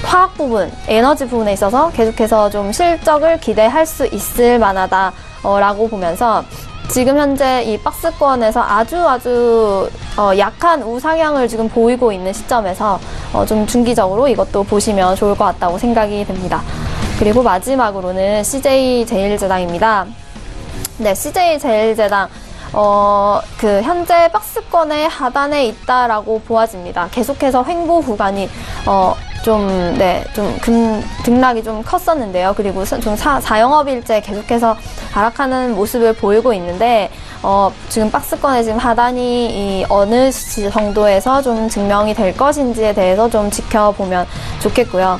화학 부분, 에너지 부분에 있어서 계속해서 좀 실적을 기대할 수 있을 만하다라고 보면서 지금 현재 이 박스권에서 아주 아주 어, 약한 우상향을 지금 보이고 있는 시점에서 어, 좀 중기적으로 이것도 보시면 좋을 것 같다고 생각이 됩니다. 그리고 마지막으로는 CJ 제일제당입니다. 네, CJ 제일제당. 어, 그, 현재 박스권의 하단에 있다라고 보아집니다. 계속해서 횡보 구간이, 어, 좀, 네, 좀, 금, 등락이 좀 컸었는데요. 그리고 사- 좀 사, 사영업일제 계속해서 하락하는 모습을 보이고 있는데, 어, 지금 박스권의 지금 하단이 이 어느 시- 정도에서 좀 증명이 될 것인지에 대해서 좀 지켜보면 좋겠고요.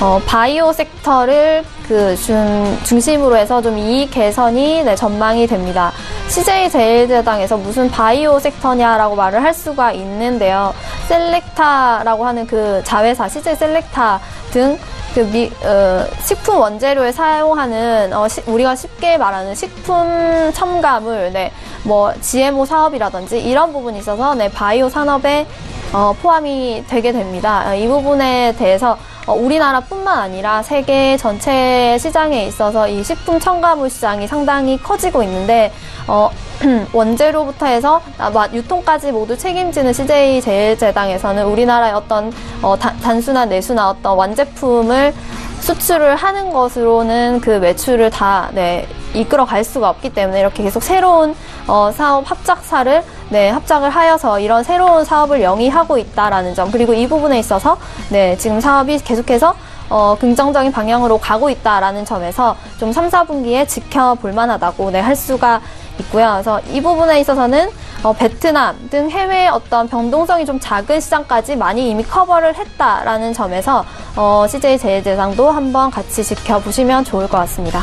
어, 바이오 섹터를 그 중, 중심으로 해서 좀 이익 개선이 네, 전망이 됩니다. CJ 제일제당에서 무슨 바이오 섹터냐라고 말을 할 수가 있는데요. 셀렉타라고 하는 그 자회사, CJ 셀렉타 등 그 미, 어, 식품 원재료에 사용하는 어, 시- 우리가 쉽게 말하는 식품 첨가물, 네, 뭐 GMO 사업이라든지 이런 부분이 있어서 네, 바이오 산업에 어, 포함이 되게 됩니다. 어, 이 부분에 대해서 어, 우리나라뿐만 아니라 세계 전체 시장에 있어서 이 식품 첨가물 시장이 상당히 커지고 있는데 어, 원재료부터 해서 아, 마- 유통까지 모두 책임지는 CJ 제일제당에서는 우리나라의 어떤 어, 다- 단순한 내수나 어떤 완제품을 수출을 하는 것으로는 그 매출을 다 네, 이끌어 갈 수가 없기 때문에 이렇게 계속 새로운 어, 사업 합작사를 네, 합작을 하여서 이런 새로운 사업을 영위하고 있다라는 점 그리고 이 부분에 있어서 네, 지금 사업이 계속해서 어, 긍정적인 방향으로 가고 있다라는 점에서 좀 3, 4분기에 지켜볼 만하다고 네, 할 수가 있고요. 그래서 이 부분에 있어서는 어, 베트남 등 해외의 어떤 변동성이 좀 작은 시장까지 많이 이미 커버를 했다라는 점에서 어, CJ 제일제상도 한번 같이 지켜보시면 좋을 것 같습니다.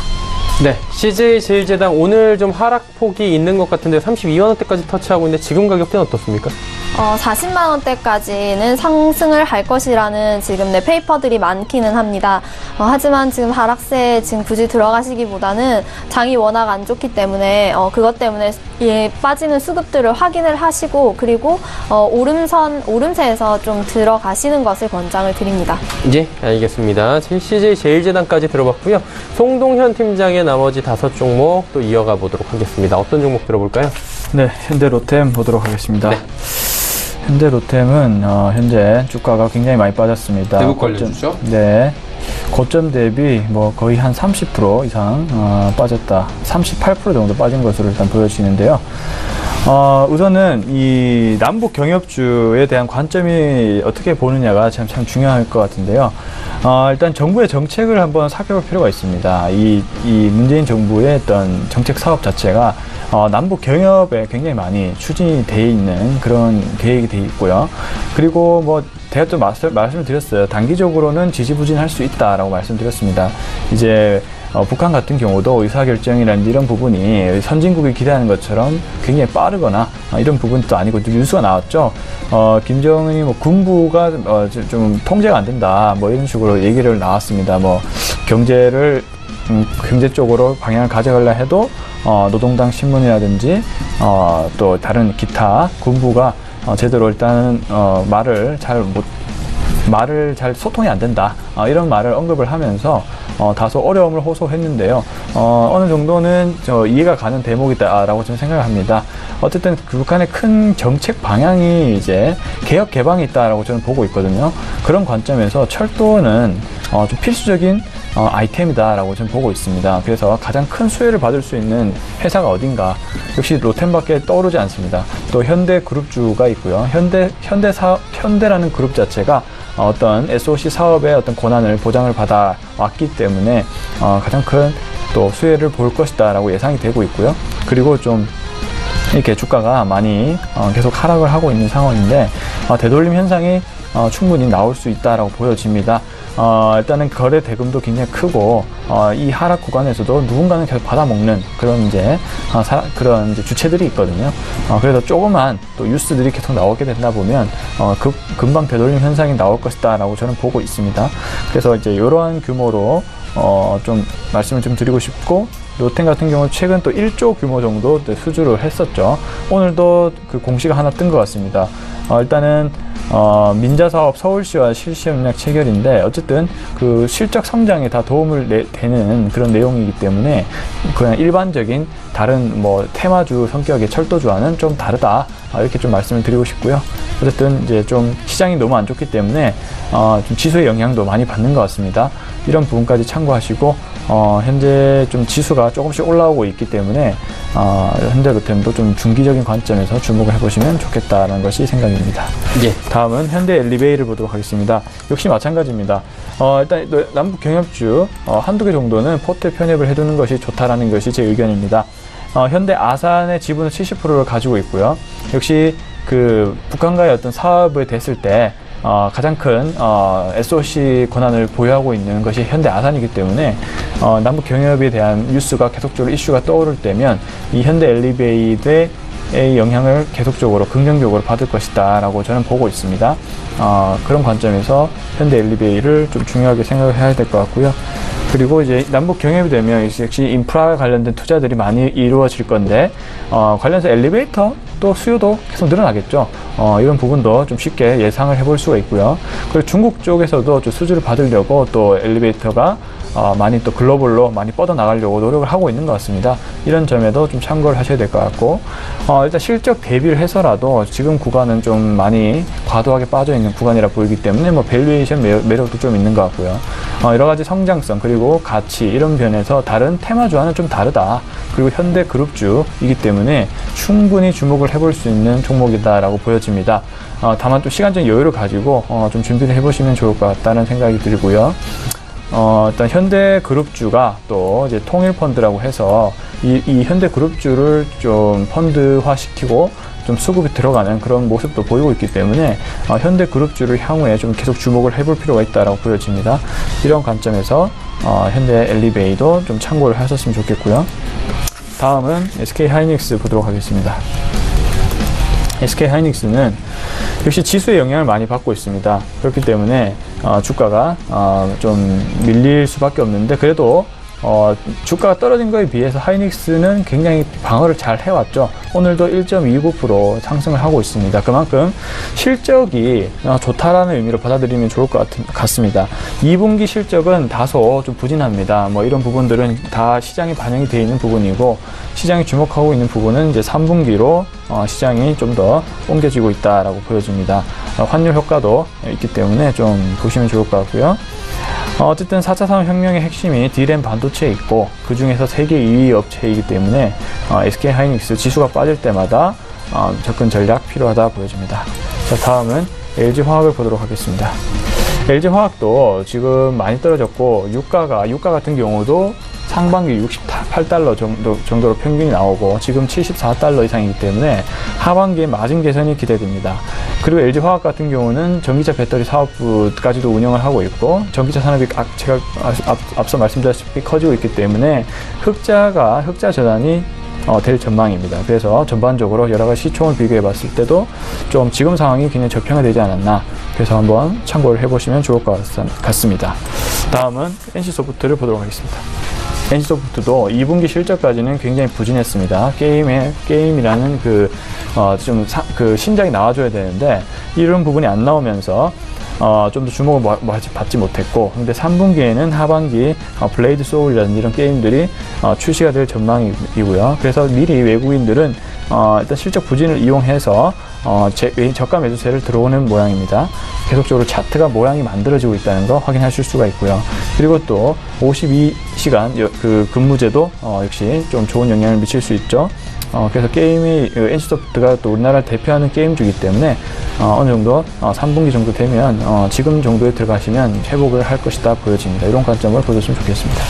네, CJ 제일제당 오늘 좀 하락폭이 있는 것 같은데 32만 원대까지 터치하고 있는데 지금 가격대는 어떻습니까? 어, 40만 원대까지는 상승을 할 것이라는 지금 네, 페이퍼들이 많기는 합니다. 어, 하지만 지금 하락세에 지금 굳이 들어가시기보다는 장이 워낙 안 좋기 때문에 어, 그것 때문에 예, 빠지는 수급들을 확인을 하시고 그리고 어, 오름선 오름세에서 좀 들어가시는 것을 권장을 드립니다. 예, 알겠습니다. CJ 제일제당까지 들어봤고요. 송동현 팀장의 나머지 다섯 종목 또 이어가 보도록 하겠습니다. 어떤 종목 들어볼까요? 네, 현대 로템 보도록 하겠습니다. 네. 현대 로템은 어, 현재 주가가 굉장히 많이 빠졌습니다. 고점- 관련주죠? 네. 고점 대비 뭐 거의 한 30% 이상 어, 빠졌다. 38% 정도 빠진 것으로 일단 보여지는데요. 어, 우선은 이 남북 경협주에 대한 관점이 어떻게 보느냐가 참, 참 중요할 것 같은데요. 어, 일단 정부의 정책을 한번 살펴볼 필요가 있습니다. 이, 이 문재인 정부의 어떤 정책 사업 자체가 어, 남북 경협에 굉장히 많이 추진이 돼 있는 그런 계획이 돼 있고요. 그리고 뭐 제가 좀 말씀, 말씀을 드렸어요. 단기적으로는 지지부진할 수 있다라고 말씀드렸습니다. 이제 어, 북한 같은 경우도 의사결정이라는 이런 부분이 선진국이 기대하는 것처럼 굉장히 빠르거나 어, 이런 부분도 아니고 뉴스가 나왔죠. 어, 김정은이 뭐 군부가 어, 좀- 좀 통제가 안 된다 뭐 이런 식으로 얘기를 나왔습니다. 뭐 경제를 음, 경제 쪽으로 방향을 가져가려 해도 어, 노동당 신문이라든지 어, 또 다른 기타 군부가 어, 제대로 일단 어, 말을 잘못 말을 잘 소통이 안 된다 어, 이런 말을 언급을 하면서 어, 다소 어려움을 호소했는데요. 어, 어느 정도는 저 이해가 가는 대목이다라고 저는 생각을 합니다. 어쨌든 그 북한의 큰 정책 방향이 이제 개혁 개방이 있다라고 저는 보고 있거든요. 그런 관점에서 철도는 어, 좀 필수적인 어, 아이템이다라고 저는 보고 있습니다. 그래서 가장 큰 수혜를 받을 수 있는 회사가 어딘가 역시 로텐밖에 떠오르지 않습니다. 또 현대 그룹주가 있고요. 현대 현대 사 현대라는 그룹 자체가 어떤 SOC 사업의 어떤 권한을 보장을 받아 왔기 때문에 어, 가장 큰 또 수혜를 볼 것이다라고 예상이 되고 있고요. 그리고 좀 이렇게 주가가 많이 어, 계속 하락을 하고 있는 상황인데 어, 되돌림 현상이 어, 충분히 나올 수 있다라고 보여집니다. 어, 일단은 거래 대금도 굉장히 크고 어, 이 하락 구간에서도 누군가는 계속 받아먹는 그런 이제 어, 사- 그런 이제 주체들이 있거든요. 어, 그래서 조그만 또 뉴스들이 계속 나오게 된다 보면 어, 급, 금방 되돌림 현상이 나올 것이다라고 저는 보고 있습니다. 그래서 이제 이러한 규모로 어, 좀 말씀을 좀 드리고 싶고 로텐 같은 경우는 최근 또 1조 규모 정도 또 수주를 했었죠. 오늘도 그 공시가 하나 뜬 것 같습니다. 어, 일단은 어, 민자 사업 서울시와 실시 협력 체결인데 어쨌든 그 실적 성장에 다 도움을 내, 되는 그런 내용이기 때문에 그냥 일반적인 다른 뭐 테마주 성격의 철도주와는 좀 다르다 아, 이렇게 좀 말씀을 드리고 싶고요. 어쨌든 이제 좀 시장이 너무 안 좋기 때문에 어, 좀 지수의 영향도 많이 받는 것 같습니다. 이런 부분까지 참고하시고 어, 현재 좀 지수가 조금씩 올라오고 있기 때문에 어, 현재 로템도 좀 중기적인 관점에서 주목을 해보시면 좋겠다는 것이 생각입니다. 예. 다음은 현대 엘리베이를 보도록 하겠습니다. 역시 마찬가지입니다. 어, 일단 또 남북 경협주 어, 한두 개 정도는 포트에 편입을 해두는 것이 좋다라는 것이 제 의견입니다. 어, 현대 아산의 지분을 70%를 가지고 있고요. 역시 그 북한과의 어떤 사업을 됐을 때 어, 가장 큰 어, SOC 권한을 보유하고 있는 것이 현대 아산이기 때문에 어, 남북 경협에 대한 뉴스가 계속적으로 이슈가 떠오를 때면 이 현대 엘리베이드의 영향을 계속적으로 긍정적으로 받을 것이다라고 저는 보고 있습니다. 어, 그런 관점에서 현대 엘리베이를 좀 중요하게 생각을 해야 될 것 같고요. 그리고 이제 남북 경협이 되면 역시 인프라 관련된 투자들이 많이 이루어질 건데 어, 관련해서 엘리베이터 또 수요도 계속 늘어나겠죠. 어, 이런 부분도 좀 쉽게 예상을 해볼 수가 있고요. 그리고 중국 쪽에서도 좀 수주를 받으려고 또 엘리베이터가 어, 많이 또 글로벌로 많이 뻗어나가려고 노력을 하고 있는 것 같습니다. 이런 점에도 좀 참고를 하셔야 될 것 같고, 어, 일단 실적 대비를 해서라도 지금 구간은 좀 많이 과도하게 빠져 있는 구간이라 보이기 때문에 뭐 valuation 매- 매력도 좀 있는 것 같고요. 어, 여러 가지 성장성 그리고 가치 이런 면에서 다른 테마주와는 좀 다르다. 그리고 현대 그룹주이기 때문에 충분히 주목을 해볼 수 있는 종목이다라고 보여집니다. 어, 다만 좀 시간적인 여유를 가지고 어, 좀 준비를 해보시면 좋을 것 같다는 생각이 들고요. 어, 일단 현대 그룹주가 또 이제 통일 펀드라고 해서 이, 이 현대 그룹주를 좀 펀드화 시키고 좀 수급이 들어가는 그런 모습도 보이고 있기 때문에 어, 현대 그룹주를 향후에 좀 계속 주목을 해볼 필요가 있다라고 보여집니다. 이런 관점에서 어, 현대 엘리베이도 좀 참고를 하셨으면 좋겠고요. 다음은 SK 하이닉스 보도록 하겠습니다. SK 하이닉스는 역시 지수의 영향을 많이 받고 있습니다. 그렇기 때문에 어, 주가가 어, 좀 밀릴 수밖에 없는데 그래도 어, 주가가 떨어진 거에 비해서 하이닉스는 굉장히 방어를 잘 해왔죠. 오늘도 1.29% 상승을 하고 있습니다. 그만큼 실적이 어, 좋다라는 의미로 받아들이면 좋을 것 같, 같습니다. 2분기 실적은 다소 좀 부진합니다. 뭐 이런 부분들은 다 시장에 반영이 되어 있는 부분이고 시장이 주목하고 있는 부분은 이제 3분기로 어, 시장이 좀 더 옮겨지고 있다라고 보여집니다. 어, 환율 효과도 있기 때문에 좀 보시면 좋을 것 같고요. 어, 어쨌든 4차 산업혁명의 핵심이 D램 반도 체에 있고 그 중에서 세계 2위 업체이기 때문에 어, SK 하이닉스 지수가 빠질 때마다 어, 접근 전략 필요하다 보여집니다. 자, 다음은 LG 화학을 보도록 하겠습니다. LG 화학도 지금 많이 떨어졌고 유가가 유가 같은 경우도 상반기 68달러 정도, 정도로 평균이 나오고 지금 74달러 이상이기 때문에 하반기에 마진 개선이 기대됩니다. 그리고 LG 화학 같은 경우는 전기차 배터리 사업부까지도 운영을 하고 있고 전기차 산업이 아- 제가 앞, 앞서 말씀드렸다시피 커지고 있기 때문에 흑자가 흑자 전환이 어, 될 전망입니다. 그래서 전반적으로 여러 가지 시총을 비교해 봤을 때도 좀 지금 상황이 굉장히 저평가되지 않았나. 그래서 한번 참고를 해보시면 좋을 것 같- 같습니다. 다음은 NC소프트를 보도록 하겠습니다. NC소프트도 2분기 실적까지는 굉장히 부진했습니다. 게임에, 게임이라는 그, 어, 그 신작이 나와줘야 되는데, 이런 부분이 안 나오면서, 어, 좀 더 주목을 받지 못했고, 근데 3분기에는 하반기, 어, 블레이드 소울이라는 이런 게임들이, 어, 출시가 될 전망이고요. 그래서 미리 외국인들은, 어, 일단 실적 부진을 이용해서, 어, 제, 외- 저가 매수세를 들어오는 모양입니다. 계속적으로 차트가 모양이 만들어지고 있다는 거 확인하실 수가 있고요. 그리고 또 52시간 그 근무제도 어, 역시 좀 좋은 영향을 미칠 수 있죠. 어, 그래서 게임이 그 NC소프트가 또 우리나라를 대표하는 게임주이기 때문에 어, 느 정도 어, 3분기 정도 되면 어, 지금 정도에 들어가시면 회복을 할 것이다 보여집니다. 이런 관점을 보셨으면 좋겠습니다.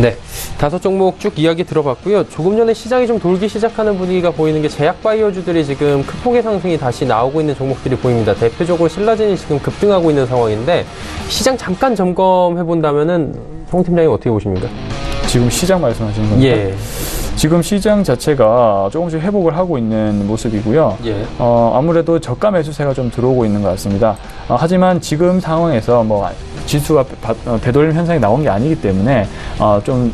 네. 다섯 종목 쭉 이야기 들어봤고요. 조금 전에 시장이 좀 돌기 시작하는 분위기가 보이는 게 제약 바이오주들이 지금 큰 폭의 상승이 다시 나오고 있는 종목들이 보입니다. 대표적으로 신라젠이 지금 급등하고 있는 상황인데 시장 잠깐 점검해 본다면은 홍 팀장님 어떻게 보십니까? 지금 시장 말씀하시는 겁니까? 예. 지금 시장 자체가 조금씩 회복을 하고 있는 모습이고요. 예. 어, 아무래도 저가 매수세가 좀 들어오고 있는 것 같습니다. 어, 하지만 지금 상황에서 뭐 지수가 바- 어, 되돌림 현상이 나온 게 아니기 때문에 어, 좀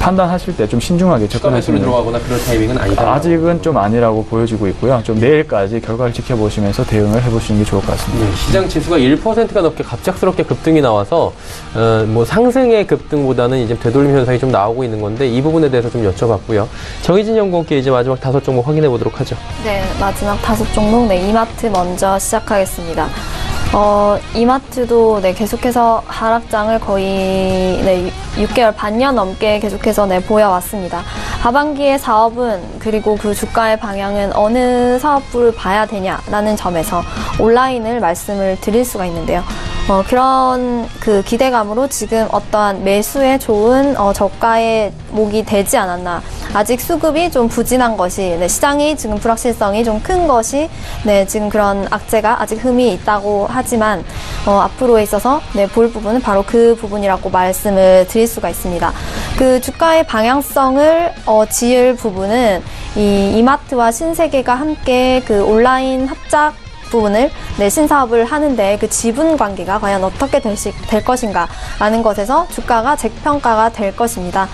판단하실 때 좀 신중하게 매수로 들어가거나 그런 타이밍은 아니다. 아직은 좀 아니라고 보여지고 있고요. 좀 내일까지 결과를 지켜보시면서 대응을 해보시는 게 좋을 것 같습니다. 네, 시장 지수가 1%가 넘게 갑작스럽게 급등이 나와서 어, 뭐 상승의 급등보다는 이제 되돌림 현상이 좀 나오고 있는 건데 이 부분에 대해서 좀 여쭤봤고요. 정희진 연구원께 이제 마지막 다섯 종목 확인해 보도록 하죠. 네, 마지막 다섯 종목, 네, 이마트 먼저 시작하겠습니다. 어, 이마트도 네, 계속해서 하락장을 거의 네, 6개월 반년 넘게 계속해서 네, 보여왔습니다. 하반기의 사업은 그리고 그 주가의 방향은 어느 사업부를 봐야 되냐라는 점에서 온라인을 말씀을 드릴 수가 있는데요. 어, 그런 그 기대감으로 지금 어떠한 매수에 좋은 어, 저가의 목이 되지 않았나. 아직 수급이 좀 부진한 것이, 네, 시장이 지금 불확실성이 좀 큰 것이, 네, 지금 그런 악재가 아직 흠이 있다고 하지만, 어, 앞으로에 있어서, 네, 볼 부분은 바로 그 부분이라고 말씀을 드릴 수가 있습니다. 그 주가의 방향성을, 어, 지을 부분은 이 이마트와 신세계가 함께 그 온라인 합작 부분을 네, 신사업을 하는데 그 지분 관계가 과연 어떻게 될, 시, 될 것인가 라는 것에서 주가가 재평가가 될 것입니다.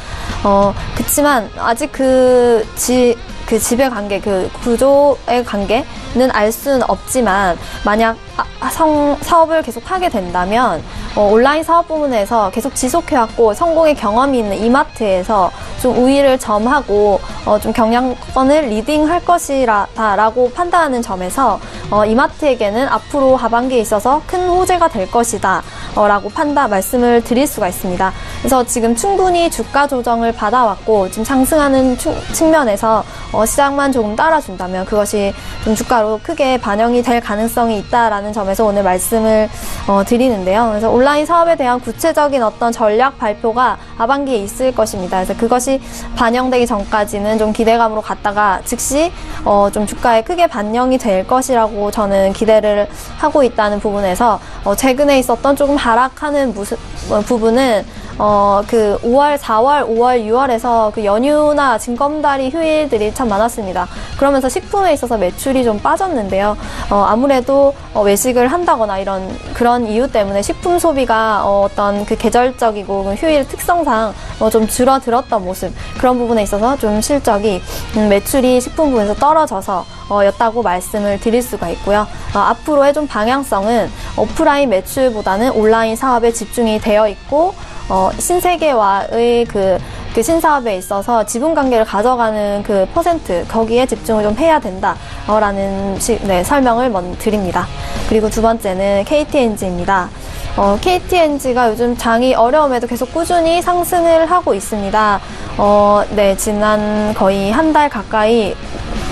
어, 그치만 아직 그 지, 그 지배 관계, 그 구조의 관계는 알 수는 없지만 만약 아, 성, 사업을 계속 하게 된다면 어, 온라인 사업 부분에서 계속 지속해왔고 성공의 경험이 있는 이마트에서 좀 우위를 점하고 어, 좀 경영권을 리딩할 것이라고 판단하는 점에서 어, 이마트에게는 앞으로 하반기에 있어서 큰 호재가 될 것이다 어, 라고 판단 말씀을 드릴 수가 있습니다. 그래서 지금 충분히 주가 조정을 받아왔고 지금 상승하는 충- 측면에서 어, 시장만 조금 따라준다면 그것이 좀 주가로 크게 반영이 될 가능성이 있다라는 점에서 오늘 말씀을 어, 드리는데요. 그래서 온라인 사업에 대한 구체적인 어떤 전략 발표가 하반기에 있을 것입니다. 그래서 그것이 반영되기 전까지는 좀 기대감으로 갔다가 즉시 어, 좀 주가에 크게 반영이 될 것이라고 저는 기대를 하고 있다는 부분에서 어, 최근에 있었던 조금 하락하는 무슨 어, 부분은 어, 그 5월, 4월, 5월, 6월에서 그 연휴나 징검다리 휴일들이 참 많았습니다. 그러면서 식품에 있어서 매출이 좀 빠졌는데요. 어, 아무래도 어, 외식을 한다거나 이런 그런 이유 때문에 식품 소비가 어, 어떤 그 계절적이고 그 휴일 특성상 어, 좀 줄어들었던 모습 그런 부분에 있어서 좀 실적이 음, 매출이 식품 부분에서 떨어져서 어, 였다고 말씀을 드릴 수가 있고요. 어, 앞으로의 좀 방향성은 오프라인 매출보다는 온라인 사업에 집중이 되어 있고 어, 신세계와의 그, 그 신사업에 있어서 지분 관계를 가져가는 그 퍼센트 거기에 집중을 좀 해야 된다라는 식, 네, 설명을 먼저 드립니다. 그리고 두 번째는 KTNG입니다. 어, KTNG가 요즘 장이 어려움에도 계속 꾸준히 상승을 하고 있습니다. 어, 네, 지난 거의 한 달 가까이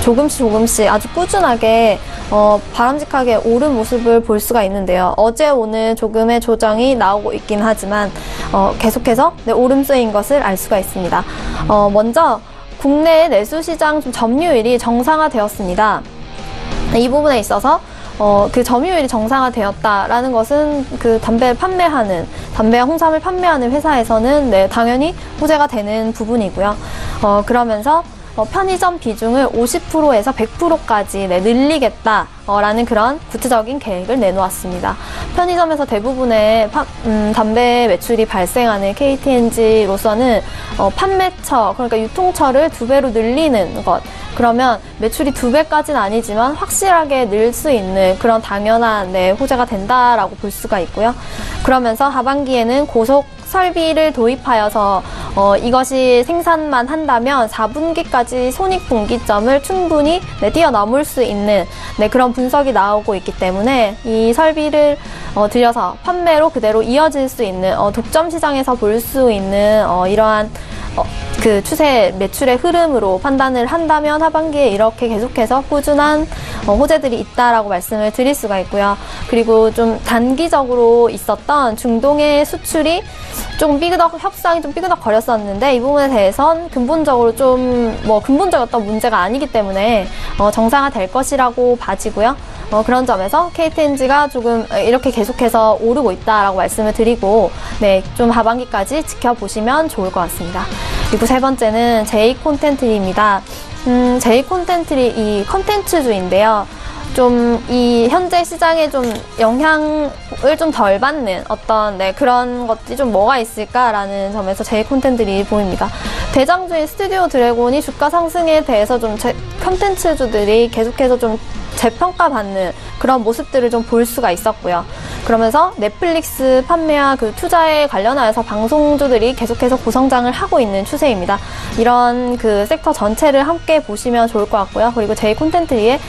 조금씩 조금씩 아주 꾸준하게 어, 바람직하게 오른 모습을 볼 수가 있는데요. 어제 오늘 조금의 조정이 나오고 있긴 하지만 어, 계속해서 네, 오름세인 것을 알 수가 있습니다. 어, 먼저 국내 내수 시장 좀 점유율이 정상화되었습니다. 이 부분에 있어서 어, 그 점유율이 정상화되었다라는 것은 그 담배 판매하는 담배와 홍삼을 판매하는 회사에서는 네, 당연히 호재가 되는 부분이고요. 어, 그러면서 어, 편의점 비중을 50%에서 100%까지 네, 늘리겠다라는 그런 구체적인 계획을 내놓았습니다. 편의점에서 대부분의 파, 음, 담배 매출이 발생하는 KTNG로서는 어, 판매처, 그러니까 유통처를 두 배로 늘리는 것, 그러면 매출이 두 배까지는 아니지만 확실하게 늘 수 있는 그런 당연한 네, 호재가 된다라고 볼 수가 있고요. 그러면서 하반기에는 고속 설비를 도입하여서 어, 이것이 생산만 한다면 4분기까지 손익분기점을 충분히 네, 뛰어넘을 수 있는 네, 그런 분석이 나오고 있기 때문에 이 설비를 어, 들여서 판매로 그대로 이어질 수 있는 어, 독점 시장에서 볼 수 있는 어, 이러한 어, 그 추세 매출의 흐름으로 판단을 한다면 하반기에 이렇게 계속해서 꾸준한 어, 호재들이 있다라고 말씀을 드릴 수가 있고요. 그리고 좀 단기적으로 있었던 중동의 수출이 좀 삐그덕 협상이 좀 삐그덕 거렸었는데 이 부분에 대해선 근본적으로 좀 뭐 근본적이었던 문제가 아니기 때문에 어, 정상화 될 것이라고 봐지고요. 어, 그런 점에서 KTNG가 조금 이렇게 계속해서 오르고 있다라고 말씀을 드리고 네, 좀 하반기까지 지켜보시면 좋을 것 같습니다. 그리고 세 번째는 제이콘텐트리입니다. 음, 제이콘텐트리 이 컨텐츠주인데요. 좀 이 현재 시장에 좀 영향을 좀 덜 받는 어떤 네, 그런 것들이 좀 뭐가 있을까라는 점에서 제이콘텐트리 보입니다. 대장주인 스튜디오 드래곤이 주가 상승에 대해서 좀 컨텐츠주들이 계속해서 좀 재평가받는 그런 모습들을 좀 볼 수가 있었고요. 그러면서 넷플릭스 판매와 그 투자에 관련하여서 방송주들이 계속해서 고성장을 하고 있는 추세입니다. 이런 그 섹터 전체를 함께 보시면 좋을 것 같고요. 그리고 제이 콘텐츠의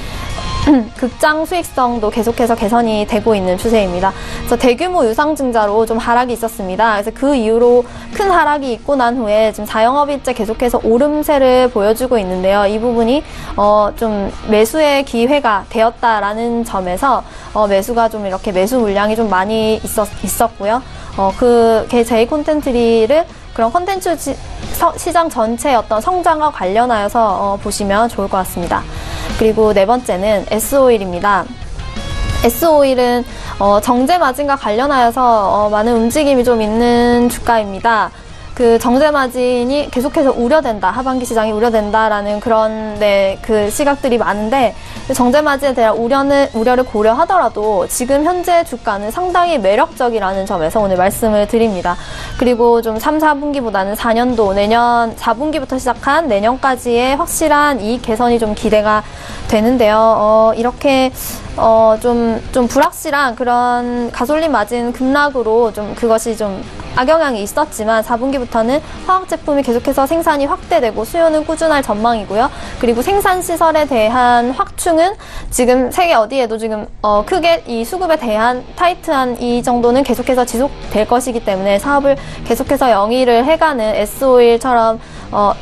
극장 수익성도 계속해서 개선이 되고 있는 추세입니다. 그래서 대규모 유상증자로 좀 하락이 있었습니다. 그래서 그 이후로 큰 하락이 있고 난 후에 지금 자영업일제 계속해서 오름세를 보여주고 있는데요. 이 부분이 어, 좀 매수의 기회가 되었다라는 점에서 어, 매수가 좀 이렇게 매수 물량이 좀 많이 있었, 있었고요. 어, 그 제이 콘텐츠리를 그런 콘텐츠 시장 전체의 어떤 성장과 관련하여서 어, 보시면 좋을 것 같습니다. 그리고 네 번째는 S오일입니다. S오일은 어, 정제 마진과 관련하여서 어, 많은 움직임이 좀 있는 주가입니다. 그 정제 마진이 계속해서 우려된다. 하반기 시장이 우려된다라는 그런 네, 그 시각들이 많은데 정제 마진에 대한 우려는 우려를 고려하더라도 지금 현재 주가는 상당히 매력적이라는 점에서 오늘 말씀을 드립니다. 그리고 좀 3, 4분기보다는 4년도 내년 4분기부터 시작한 내년까지의 확실한 이익 개선이 좀 기대가 되는데요. 어, 이렇게 어, 좀, 좀 불확실한 그런 가솔린 마진 급락으로 좀 그것이 좀 악영향이 있었지만 4분기부터는 화학 제품이 계속해서 생산이 확대되고 수요는 꾸준할 전망이고요. 그리고 생산 시설에 대한 확충은 지금 세계 어디에도 지금 어, 크게 이 수급에 대한 타이트한 이 정도는 계속해서 지속될 것이기 때문에 사업을 계속해서 영위를 해가는 S-오일처럼 어,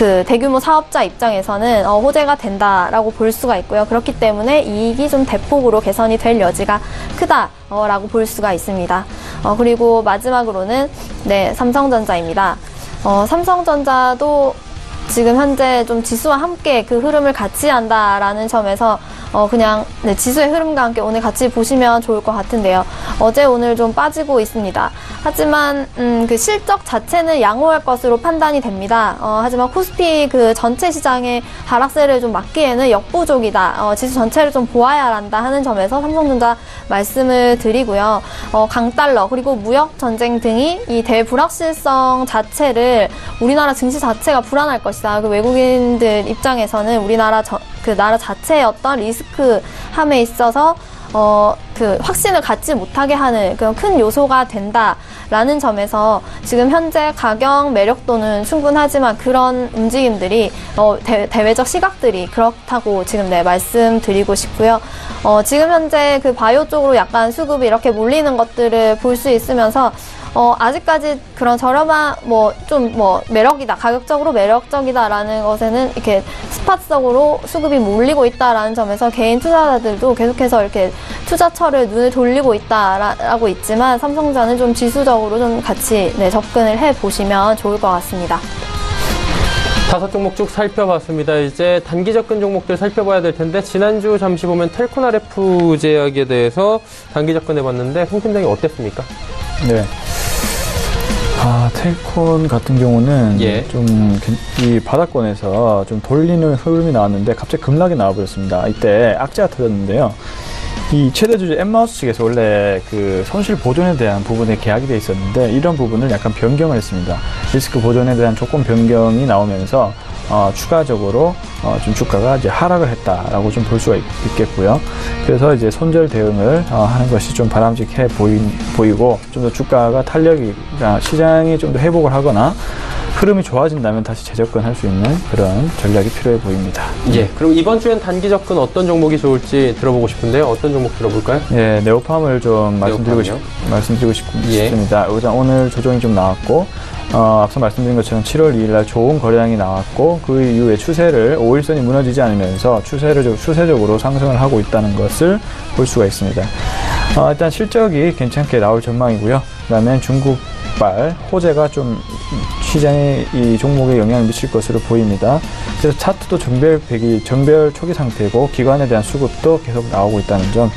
그 대규모 사업자 입장에서는 어, 호재가 된다라고 볼 수가 있고요. 그렇기 때문에 이익이 좀 대폭으로 개선이 될 여지가 크다라고 볼 수가 있습니다. 어, 그리고 마지막으로는 네 삼성전자입니다. 어, 삼성전자도 지금 현재 좀 지수와 함께 그 흐름을 같이 한다라는 점에서 어 그냥 네, 지수의 흐름과 함께 오늘 같이 보시면 좋을 것 같은데요. 어제 오늘 좀 빠지고 있습니다. 하지만 음, 그 실적 자체는 양호할 것으로 판단이 됩니다. 어, 하지만 코스피 그 전체 시장의 하락세를 좀 막기에는 역부족이다. 어, 지수 전체를 좀 보아야 한다 하는 점에서 삼성전자 말씀을 드리고요. 어, 강달러 그리고 무역 전쟁 등이 이 대불확실성 자체를 우리나라 증시 자체가 불안할 것이 다. 그 외국인들 입장에서는 우리나라 저, 그 나라 자체의 어떤 리스크함에 있어서 어, 그 확신을 갖지 못하게 하는 그런 큰 요소가 된다라는 점에서 지금 현재 가격 매력도는 충분하지만 그런 움직임들이 어, 대, 대외적 시각들이 그렇다고 지금 네 말씀드리고 싶고요. 어, 지금 현재 그 바이오 쪽으로 약간 수급이 이렇게 몰리는 것들을 볼 수 있으면서 어, 아직까지 그런 저렴한 뭐 좀뭐 뭐 매력이다 가격적으로 매력적이다라는 것에는 이렇게 스팟적으로 수급이 몰리고 있다라는 점에서 개인 투자자들도 계속해서 이렇게 투자처를 눈을 돌리고 있다라고 있지만 삼성전자는 좀 지수적으로 좀 같이 네, 접근을 해 보시면 좋을 것 같습니다. 다섯 종목 쭉 살펴봤습니다. 이제 단기 접근 종목들 살펴봐야 될 텐데 지난주 잠시 보면 RF 제약에 대해서 단기 접근해봤는데 홍 팀장이 어땠습니까? 네. 아, 텔콘 같은 경우는 예. 좀이 바닥권에서 좀 돌리는 흐름이 나왔는데 갑자기 급락이 나와버렸습니다. 이때 악재가 터졌는데요. 이 최대 주주 엠마우스 측에서 원래 그 손실 보존에 대한 부분에 계약이 돼 있었는데 이런 부분을 약간 변경을 했습니다. 리스크 보존에 대한 조건 변경이 나오면서 어, 추가적으로 어, 좀 주가가 이제 하락을 했다라고 좀 볼 수가 있, 겠고요 그래서 이제 손절 대응을 어, 하는 것이 좀 바람직해 보이, 보이고 좀 더 주가가 탄력이 그러니까 시장이 좀 더 회복을 하거나 흐름이 좋아진다면 다시 재접근할 수 있는 그런 전략이 필요해 보입니다. 예. 그럼 이번 주엔 단기 접근 어떤 종목이 좋을지 들어보고 싶은데요. 어떤 종목 들어볼까요? 예, 네오팜을 좀 말씀드리고, 싶, 네오팜이요? 말씀드리고 싶, 예. 습니다 우선 오늘 조정이 좀 나왔고, 어, 앞서 말씀드린 것처럼 7월 2일 날 좋은 거래량이 나왔고, 그 이후에 추세를, 5일선이 무너지지 않으면서 추세를, 좀 추세적으로 상승을 하고 있다는 것을 볼 수가 있습니다. 어, 일단 실적이 괜찮게 나올 전망이고요. 그 다음에 중국발 호재가 좀 시장에 이 종목에 영향을 미칠 것으로 보입니다. 그래서 차트도 정별 배기, 정별 초기 상태고 기관에 대한 수급도 계속 나오고 있다는 점.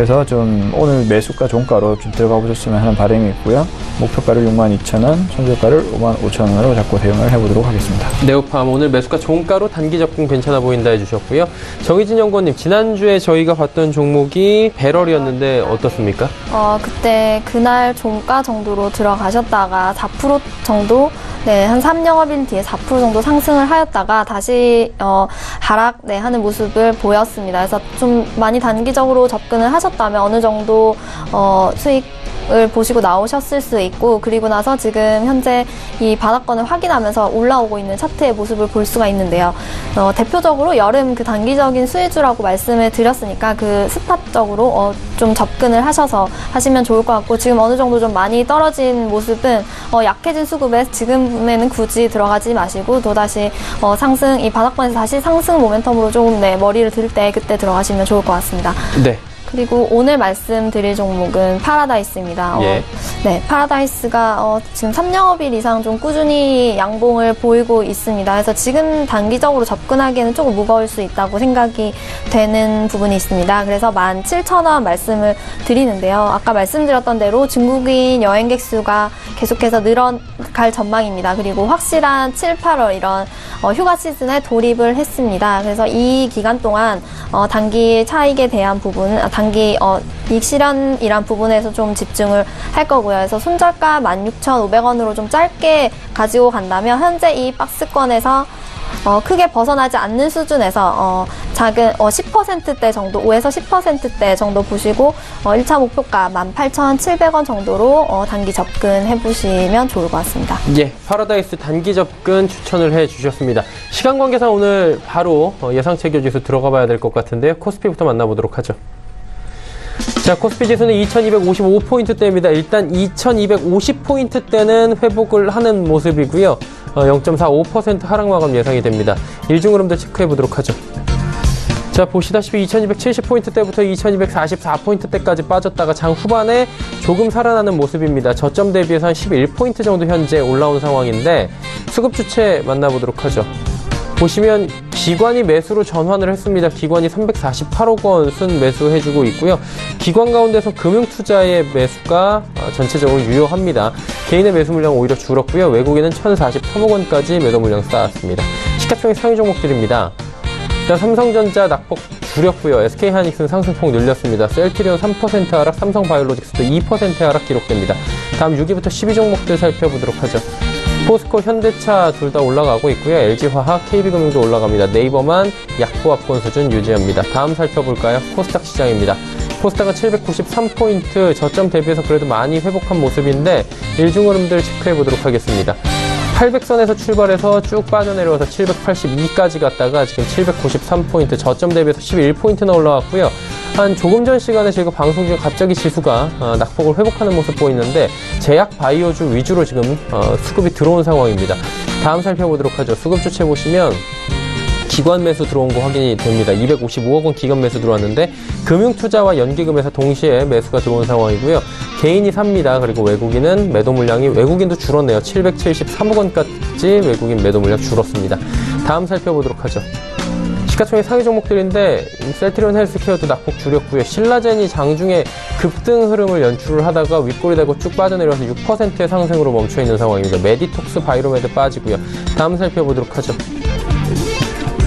그래서 좀 오늘 매수가 종가로 좀 들어가 보셨으면 하는 바람이 있고요. 목표가를 62,000원, 손절가를 55,000원으로 잡고 대응을 해보도록 하겠습니다. 네오팜 오늘 매수가 종가로 단기 접근 괜찮아 보인다 해주셨고요. 정희진 연구원님 지난주에 저희가 봤던 종목이 배럴이었는데 어떻습니까? 어, 그때 그날 종가 정도로 들어가셨다가 4% 정도, 네, 한 3영업일 뒤에 4% 정도 상승을 하였다가 다시, 어, 하락, 네, 하는 모습을 보였습니다. 그래서 좀 많이 단기적으로 접근을 하셨 다면 어느 정도, 어, 수익, 을 보시고 나오셨을 수 있고 그리고 나서 지금 현재 이 바닥권을 확인하면서 올라오고 있는 차트의 모습을 볼 수가 있는데요. 어, 대표적으로 여름 그 단기적인 수혜주라고 말씀을 드렸으니까 그 spot적으로 어, 좀 접근을 하셔서 하시면 좋을 것 같고 지금 어느 정도 좀 많이 떨어진 모습은 어, 약해진 수급에 지금에는 굳이 들어가지 마시고 또 다시 어, 상승 이 바닥권에서 다시 상승 모멘텀으로 조금 네, 머리를 들 때 그때 들어가시면 좋을 것 같습니다. 네. 그리고 오늘 말씀드릴 종목은 파라다이스입니다. 어, 예. 네, 파라다이스가 어, 지금 3영업일 이상 좀 꾸준히 양봉을 보이고 있습니다. 그래서 지금 단기적으로 접근하기에는 조금 무거울 수 있다고 생각이 되는 부분이 있습니다. 그래서 17,000원 말씀을 드리는데요. 아까 말씀드렸던 대로 중국인 여행객 수가 계속해서 늘어갈 전망입니다. 그리고 확실한 7, 8월 이런 어, 휴가 시즌에 돌입을 했습니다. 그래서 이 기간 동안 어, 단기 차익에 대한 부분, 아, 단기 어, 이익 실현이란 부분에서 좀 집중을 할 거고요. 그래서 손절가 16,500원으로 좀 짧게 가지고 간다면 현재 이 박스권에서 어, 크게 벗어나지 않는 수준에서 어, 작은 어, 10%대 정도, 5에서 10%대 정도 보시고 어, 1차 목표가 18,700원 정도로 어, 단기 접근해 보시면 좋을 것 같습니다. 예, 파라다이스 단기 접근 추천을 해 주셨습니다. 시간 관계상 오늘 바로 어, 예상 체결지수 들어가 봐야 될 것 같은데요. 코스피부터 만나보도록 하죠. 자, 코스피 지수는 2255포인트대입니다. 일단 2250포인트대는 회복을 하는 모습이고요. 어, 0.45% 하락 마감 예상이 됩니다. 일중 흐름도 체크해 보도록 하죠. 자, 보시다시피 2270포인트대부터 2244포인트대까지 빠졌다가 장 후반에 조금 살아나는 모습입니다. 저점 대비해서 한 11포인트 정도 현재 올라온 상황인데 수급 주체 만나보도록 하죠. 보시면 기관이 매수로 전환을 했습니다. 기관이 348억 원 순 매수해주고 있고요. 기관 가운데서 금융투자의 매수가 어, 전체적으로 유효합니다. 개인의 매수 물량 오히려 줄었고요. 외국인은 1,043억 원까지 매도 물량 쌓았습니다. 시가총액 상위 종목들입니다. 일단 삼성전자 낙폭 줄였고요. SK하이닉스는 상승폭 늘렸습니다. 셀트리온 3% 하락, 삼성바이오로직스도 2% 하락 기록됩니다. 다음 6위부터 12종목들 살펴보도록 하죠. 포스코, 현대차 둘 다 올라가고 있고요. LG화학, KB금융도 올라갑니다. 네이버만 약보합권 수준 유지합니다. 다음 살펴볼까요? 코스닥 시장입니다. 코스닥은 793포인트 저점 대비해서 그래도 많이 회복한 모습인데 일중 흐름들 체크해 보도록 하겠습니다. 800선에서 출발해서 쭉 빠져내려와서 782까지 갔다가 지금 793포인트 저점 대비해서 11포인트나 올라왔고요. 한 조금 전 시간에 저희가 방송 중에 갑자기 지수가 어, 낙폭을 회복하는 모습 보이는데 제약 바이오주 위주로 지금 어, 수급이 들어온 상황입니다. 다음 살펴보도록 하죠. 수급 주체 보시면 기관 매수 들어온 거 확인이 됩니다. 255억 원 기관 매수 들어왔는데 금융 투자와 연기금에서 동시에 매수가 들어온 상황이고요. 개인이 삽니다. 그리고 외국인은 매도 물량이 외국인도 줄었네요. 773억 원까지 외국인 매도 물량 줄었습니다. 다음 살펴보도록 하죠. 시가총액 상위 종목들인데 셀트리온 헬스케어도 낙폭 줄였고요. 신라젠이 장중에 급등 흐름을 연출을 하다가 윗꼬리 달고 쭉 빠져내려서 6%의 상승으로 멈춰 있는 상황입니다. 메디톡스 바이로메드 빠지고요. 다음 살펴보도록 하죠.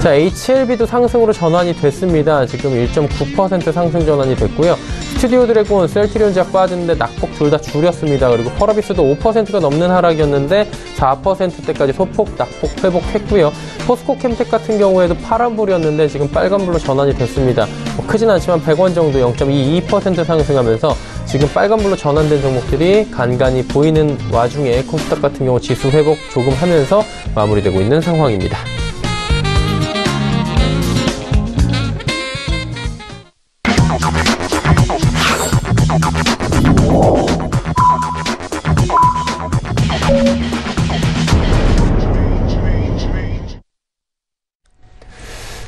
자, HLB도 상승으로 전환이 됐습니다. 지금 1.9% 상승 전환이 됐고요. 스튜디오 드래곤, 셀트리온 제약 빠졌는데 낙폭 둘 다 줄였습니다. 그리고 펄어비스도 5%가 넘는 하락이었는데 4%대까지 소폭 낙폭 회복했고요. 포스코 캠텍 같은 경우에도 파란불이었는데 지금 빨간불로 전환이 됐습니다. 뭐 크진 않지만 100원 정도 0.22% 상승하면서 지금 빨간불로 전환된 종목들이 간간히 보이는 와중에 코스닥 같은 경우 지수 회복 조금 하면서 마무리되고 있는 상황입니다.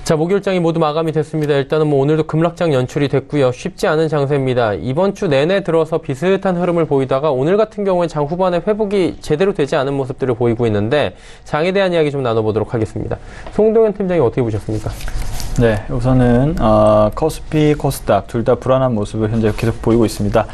자, 목요일장이 모두 마감이 됐습니다. 일단은 뭐 오늘도 급락장 연출이 됐고요. 쉽지 않은 장세입니다. 이번 주 내내 들어서 비슷한 흐름을 보이다가 오늘 같은 경우에 장 후반에 회복이 제대로 되지 않은 모습들을 보이고 있는데 장에 대한 이야기 좀 나눠보도록 하겠습니다. 송동현 팀장이 어떻게 보셨습니까? 네, 우선은 어, 코스피, 코스닥 둘 다 불안한 모습을 현재 계속 보이고 있습니다.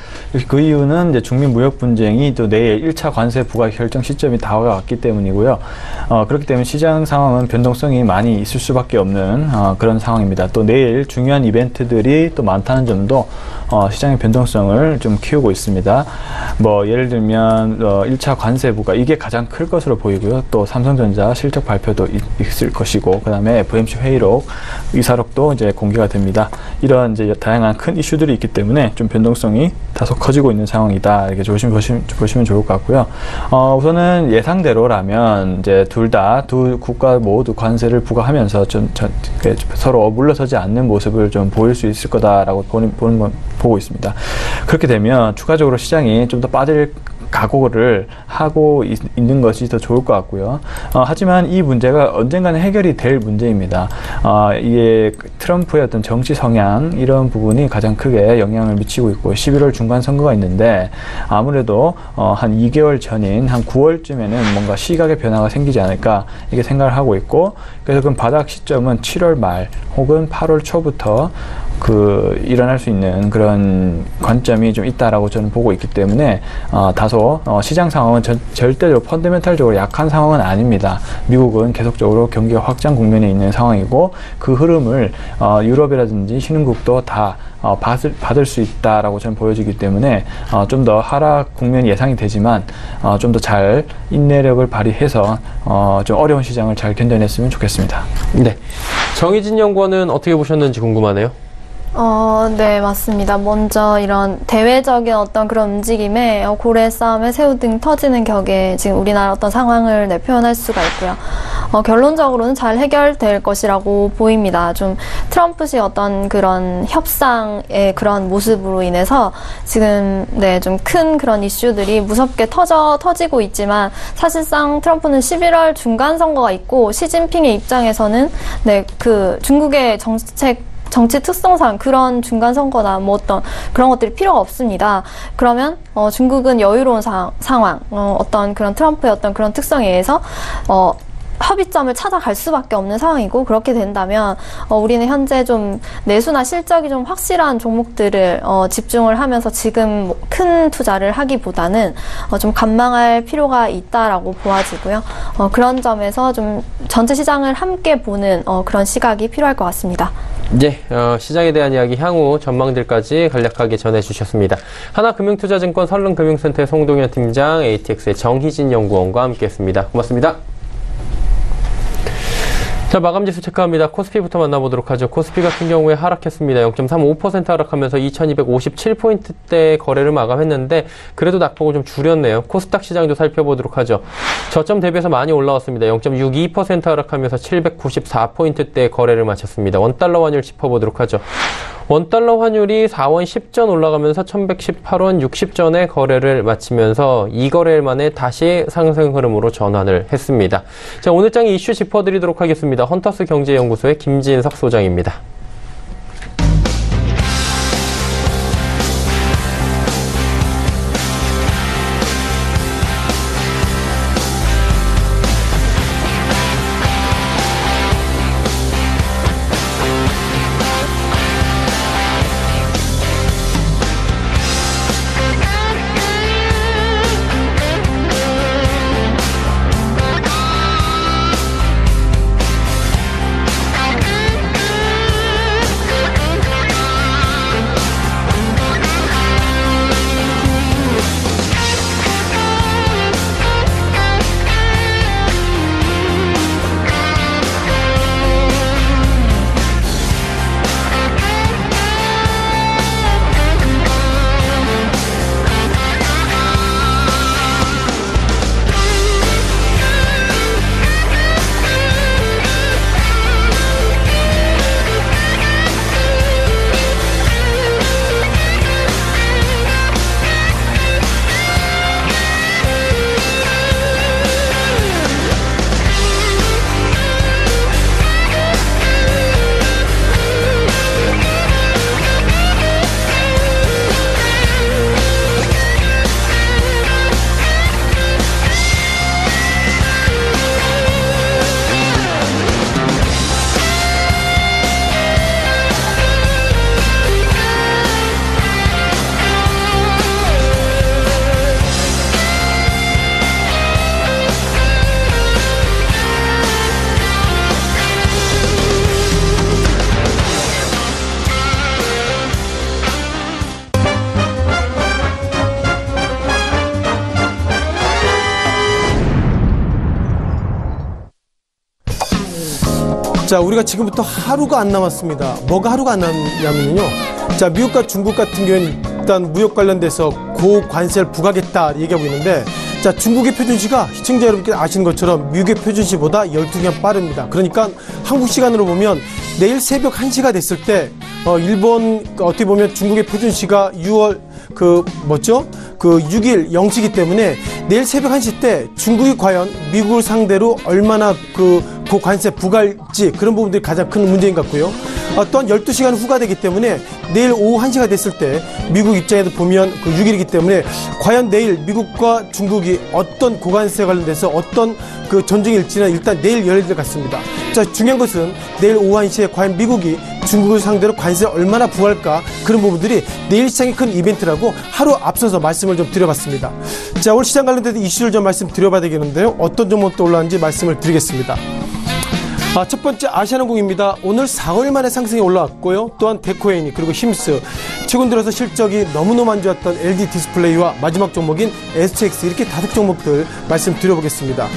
그 이유는 이제 중미 무역 분쟁이 또 내일 1차 관세 부과 결정 시점이 다가왔기 때문이고요. 어, 그렇기 때문에 시장 상황은 변동성이 많이 있을 수밖에 없는 어, 그런 상황입니다. 또 내일 중요한 이벤트들이 또 많다는 점도 어, 시장의 변동성을 좀 키우고 있습니다. 뭐 예를 들면 어, 1차 관세부가 이게 가장 클 것으로 보이고요. 또 삼성전자 실적 발표도 있, 있을 것이고 그다음에 FMC 회의록 의사록도 이제 공개가 됩니다. 이런 이제 다양한 큰 이슈들이 있기 때문에 좀 변동성이 다소 커지고 있는 상황이다. 이렇게 조심 보시면, 보시면 좋을 것 같고요. 어, 우선은 예상대로라면 이제 둘 다 두 국가 모두 관세를 부과하면서 좀 저, 서로 물러서지 않는 모습을 좀 보일 수 있을 거다라고 보는, 보는 보고 있습니다. 그렇게 되면 추가적으로 시장이 좀 더 빠질 각오를 하고 있, 는 것이 더 좋을 것 같고요. 어, 하지만 이 문제가 언젠가는 해결이 될 문제입니다. 어, 이게 트럼프의 어떤 정치 성향 이런 부분이 가장 크게 영향을 미치고 있고 11월 중간 선거가 있는데 아무래도 어, 한 2개월 전인 한 9월쯤에는 뭔가 시각의 변화가 생기지 않을까 이렇게 생각을 하고 있고 그래서 그 바닥 시점은 7월 말 혹은 8월 초부터 그 일어날 수 있는 그런 관점이 좀 있다라고 저는 보고 있기 때문에 어, 다소 어, 시장 상황은 전, 절대로 펀드멘탈적으로 약한 상황은 아닙니다. 미국은 계속적으로 경기가 확장 국면에 있는 상황이고 그 흐름을 어, 유럽이라든지 신흥국도 다 어, 받을, 받을 수 있다라고 저는 보여지기 때문에 어, 좀 더 하락 국면이 예상이 되지만 어, 좀 더 잘 인내력을 발휘해서 어, 좀 어려운 시장을 잘 견뎌냈으면 좋겠습니다. 네. 정희진 연구원은 어떻게 보셨는지 궁금하네요. 어, 네, 맞습니다. 먼저 이런 대외적인 어떤 그런 움직임에 어, 고래 싸움에 새우 등 터지는 격에 지금 우리나라 어떤 상황을 네, 표현할 수가 있고요. 어, 결론적으로는 잘 해결될 것이라고 보입니다. 좀 트럼프식 어떤 그런 협상의 그런 모습으로 인해서 지금 네, 좀 큰 그런 이슈들이 무섭게 터져 터지고 있지만 사실상 트럼프는 11월 중간 선거가 있고 시진핑의 입장에서는 네, 그 중국의 정책 정치 특성상 그런 중간 선거나 뭐 어떤 그런 것들이 필요가 없습니다. 그러면 어, 중국은 여유로운 사, 상황, 어, 어떤 그런 트럼프의 어떤 그런 특성에 의해서 어, 합의점을 찾아갈 수밖에 없는 상황이고 그렇게 된다면 어, 우리는 현재 좀 내수나 실적이 좀 확실한 종목들을 어, 집중을 하면서 지금 뭐 큰 투자를 하기보다는 어, 좀 관망할 필요가 있다라고 보아지고요. 어, 그런 점에서 좀 전체 시장을 함께 보는 어, 그런 시각이 필요할 것 같습니다. 네, 어, 시장에 대한 이야기 향후 전망들까지 간략하게 전해주셨습니다. 하나금융투자증권 설릉금융센터의 송동현 팀장, ATX의 정희진 연구원과 함께했습니다. 고맙습니다. 자, 마감지수 체크합니다. 코스피부터 만나보도록 하죠. 코스피 같은 경우에 하락했습니다. 0.35% 하락하면서 2257포인트대 거래를 마감했는데 그래도 낙폭을 좀 줄였네요. 코스닥 시장도 살펴보도록 하죠. 저점 대비해서 많이 올라왔습니다. 0.62% 하락하면서 794포인트대 거래를 마쳤습니다. 원달러 환율 짚어보도록 하죠. 원달러 환율이 4원 10전 올라가면서 1118원 60전에 거래를 마치면서 이 거래일 만에 다시 상승 흐름으로 전환을 했습니다. 자, 오늘 장의 이슈 짚어드리도록 하겠습니다. 헌터스 경제연구소의 김진석 소장입니다. 자, 우리가 지금부터 하루가 안 남았습니다. 뭐가 하루가 안 남냐면요. 자, 미국과 중국 같은 경우에는 일단 무역 관련돼서 고관세를 부과하겠다 얘기하고 있는데 자, 중국의 표준시가 시청자 여러분께 아시는 것처럼 미국의 표준시보다 12시간 빠릅니다. 그러니까 한국 시간으로 보면 내일 새벽 1시가 됐을 때 어, 일본 어떻게 보면 중국의 표준시가 6월 그 뭐죠? 그 6일 0시기 때문에 내일 새벽 1시 때 중국이 과연 미국을 상대로 얼마나 그 고관세 부과할지 그런 부분들이 가장 큰 문제인 것 같고요. 어, 또한 12시간 후가 되기 때문에 내일 오후 1시가 됐을 때 미국 입장에서 보면 그 6일이기 때문에 과연 내일 미국과 중국이 어떤 고관세 관련돼서 어떤 그 전쟁이 일지는 일단 내일 열릴 것 같습니다. 자, 중요한 것은 내일 오후 1시에 과연 미국이 중국을 상대로 관세를 얼마나 부할까 그런 부분들이 내일 시장의 큰 이벤트라고 하루 앞서서 말씀을 좀 드려봤습니다. 자, 오늘 시장 관련된 이슈를 좀 말씀 드려봐야 되겠는데요. 어떤 종목도 올라왔는지 말씀을 드리겠습니다. 아, 첫 번째 아시아나항공입니다. 오늘 4일 만에 상승이 올라왔고요. 또한 데코앤이 그리고 힘스 최근 들어서 실적이 너무너무 안 좋았던 LG 디스플레이와 마지막 종목인 STX 이렇게 다섯 종목들 말씀드려보겠습니다.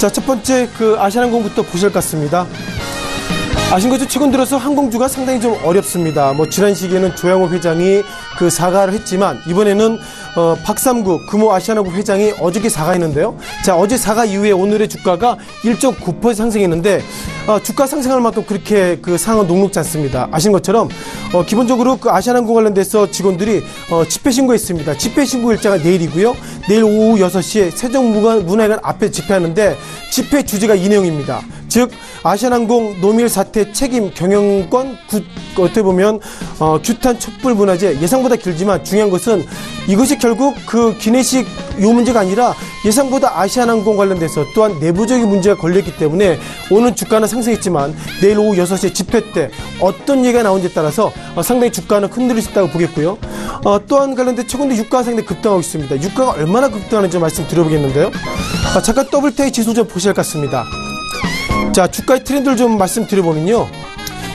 자, 첫 번째 그 아시아나항공부터 보실 것 같습니다. 아신 것처럼 최근 들어서 항공주가 상당히 좀 어렵습니다. 뭐 지난 시기에는 조양호 회장이 그 사과를 했지만 이번에는 어, 박삼구 금호 아시아나국 회장이 어저께 사과했는데요. 자 어제 사과 이후에 오늘의 주가가 1.9% 상승했는데 어, 주가 상승할 만큼 그렇게 그 상황은 녹록지 않습니다. 아시는 것처럼 어, 기본적으로 그 아시아나국 관련돼서 직원들이 어, 집회 신고했습니다. 집회 신고 일자가 내일이고요. 내일 오후 6시에 세종문화회관 앞에 집회하는데 집회 주제가 이 내용입니다. 즉 아시아항공 노밀 사태 책임 경영권 구, 어떻게 보면 어, 규탄 촛불 문화제 예상보다 길지만 중요한 것은 이것이 결국 그 기내식 요 문제가 아니라 예상보다 아시아항공 관련돼서 또한 내부적인 문제가 걸렸기 때문에 오늘 주가는 상승했지만 내일 오후 6시 집회 때 어떤 얘기가 나오는지에 따라서 어, 상당히 주가는 흔들릴 수 있다고 보겠고요. 어, 또한 관련된 최근에 유가가 상당히 급등하고 있습니다. 유가가 얼마나 급등하는지 말씀드려보겠는데요. 아, 잠깐 더블테이 지수 좀 보실 것 같습니다. 자, 주가의 트렌드를 좀 말씀드려보면요.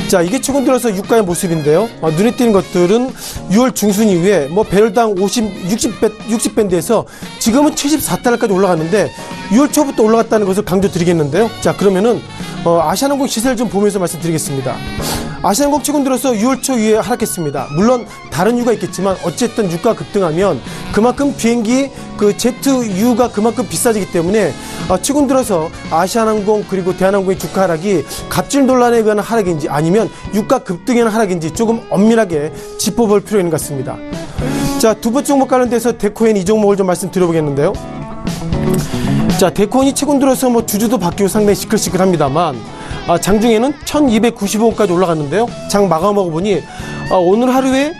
자, 이게 최근 들어서 유가의 모습인데요. 어, 눈에 띄는 것들은 6월 중순 이후에 뭐 배럴당 50, 60배, 60밴드에서 지금은 74달러까지 올라갔는데 6월 초부터 올라갔다는 것을 강조드리겠는데요. 자, 그러면은 어, 아시아항공 시세를 좀 보면서 말씀드리겠습니다. 아시아항공 최근 들어서 6월 초 이후에 하락했습니다. 물론 다른 이유가 있겠지만 어쨌든 유가 급등하면 그만큼 비행기 그 제트유가 그만큼 비싸지기 때문에 어, 최근 들어서 아시아항공 그리고 대한항공의 주가 하락이 갑질 논란에 의한 하락인지 아니면 유가 급등에 의한 하락인지 조금 엄밀하게 짚어볼 필요 있는 것 같습니다. 자, 두 번째 종목 관련돼서 데코엔 이 종목을 좀 말씀드려보겠는데요. 자, 데코인이 최근 들어서 뭐 주주도 바뀌고 상당히 시끌시끌합니다만 아, 장중에는 1295원까지 올라갔는데요. 장 마감하고 보니 아, 오늘 하루에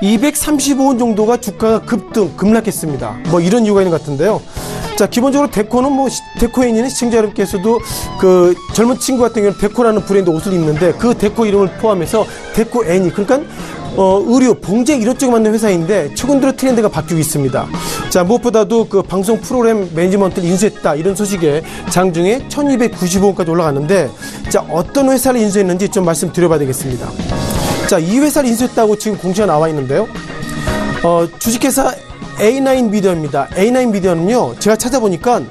235원 정도가 주가가 급등, 급락했습니다. 뭐 이런 이유가 있는 것 같은데요. 자, 기본적으로 데코는 뭐 데코인이는 시청자 여러분께서도 그 젊은 친구 같은 경우는 데코라는 브랜드 옷을 입는데 그 데코 이름을 포함해서 데코 애니 그러니까 어, 의류, 봉제 이런 쪽에 맞는 회사인데 최근 들어 트렌드가 바뀌고 있습니다. 자, 무엇보다도 그 방송 프로그램 매니지먼트를 인수했다 이런 소식에 장중에 1295원까지 올라갔는데 자, 어떤 회사를 인수했는지 좀 말씀드려봐야 되겠습니다. 자, 이 회사를 인수했다고 지금 공시가 나와 있는데요. 어, 주식회사 A9 미디어입니다. A9 미디어는요, 제가 찾아보니까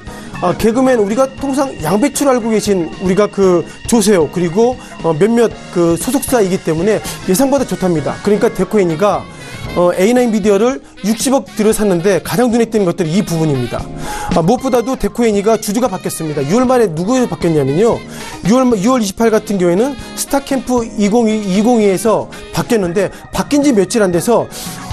어, 개그맨 우리가 통상 양배추를 알고 계신 우리가 그 조세호 그리고 어, 몇몇 그 소속사이기 때문에 예상보다 좋답니다. 그러니까 데코애니가 어, A9 미디어를 60억 들여 샀는데 가장 눈에 띄는 것들이 이 부분입니다. 아, 무엇보다도 데코애니가 주주가 바뀌었습니다. 6월 말에 누구에 바뀌었냐면요. 6월, 6월 28일 같은 경우에는 스타캠프 2022, 2022에서 바뀌었는데 바뀐 지 며칠 안 돼서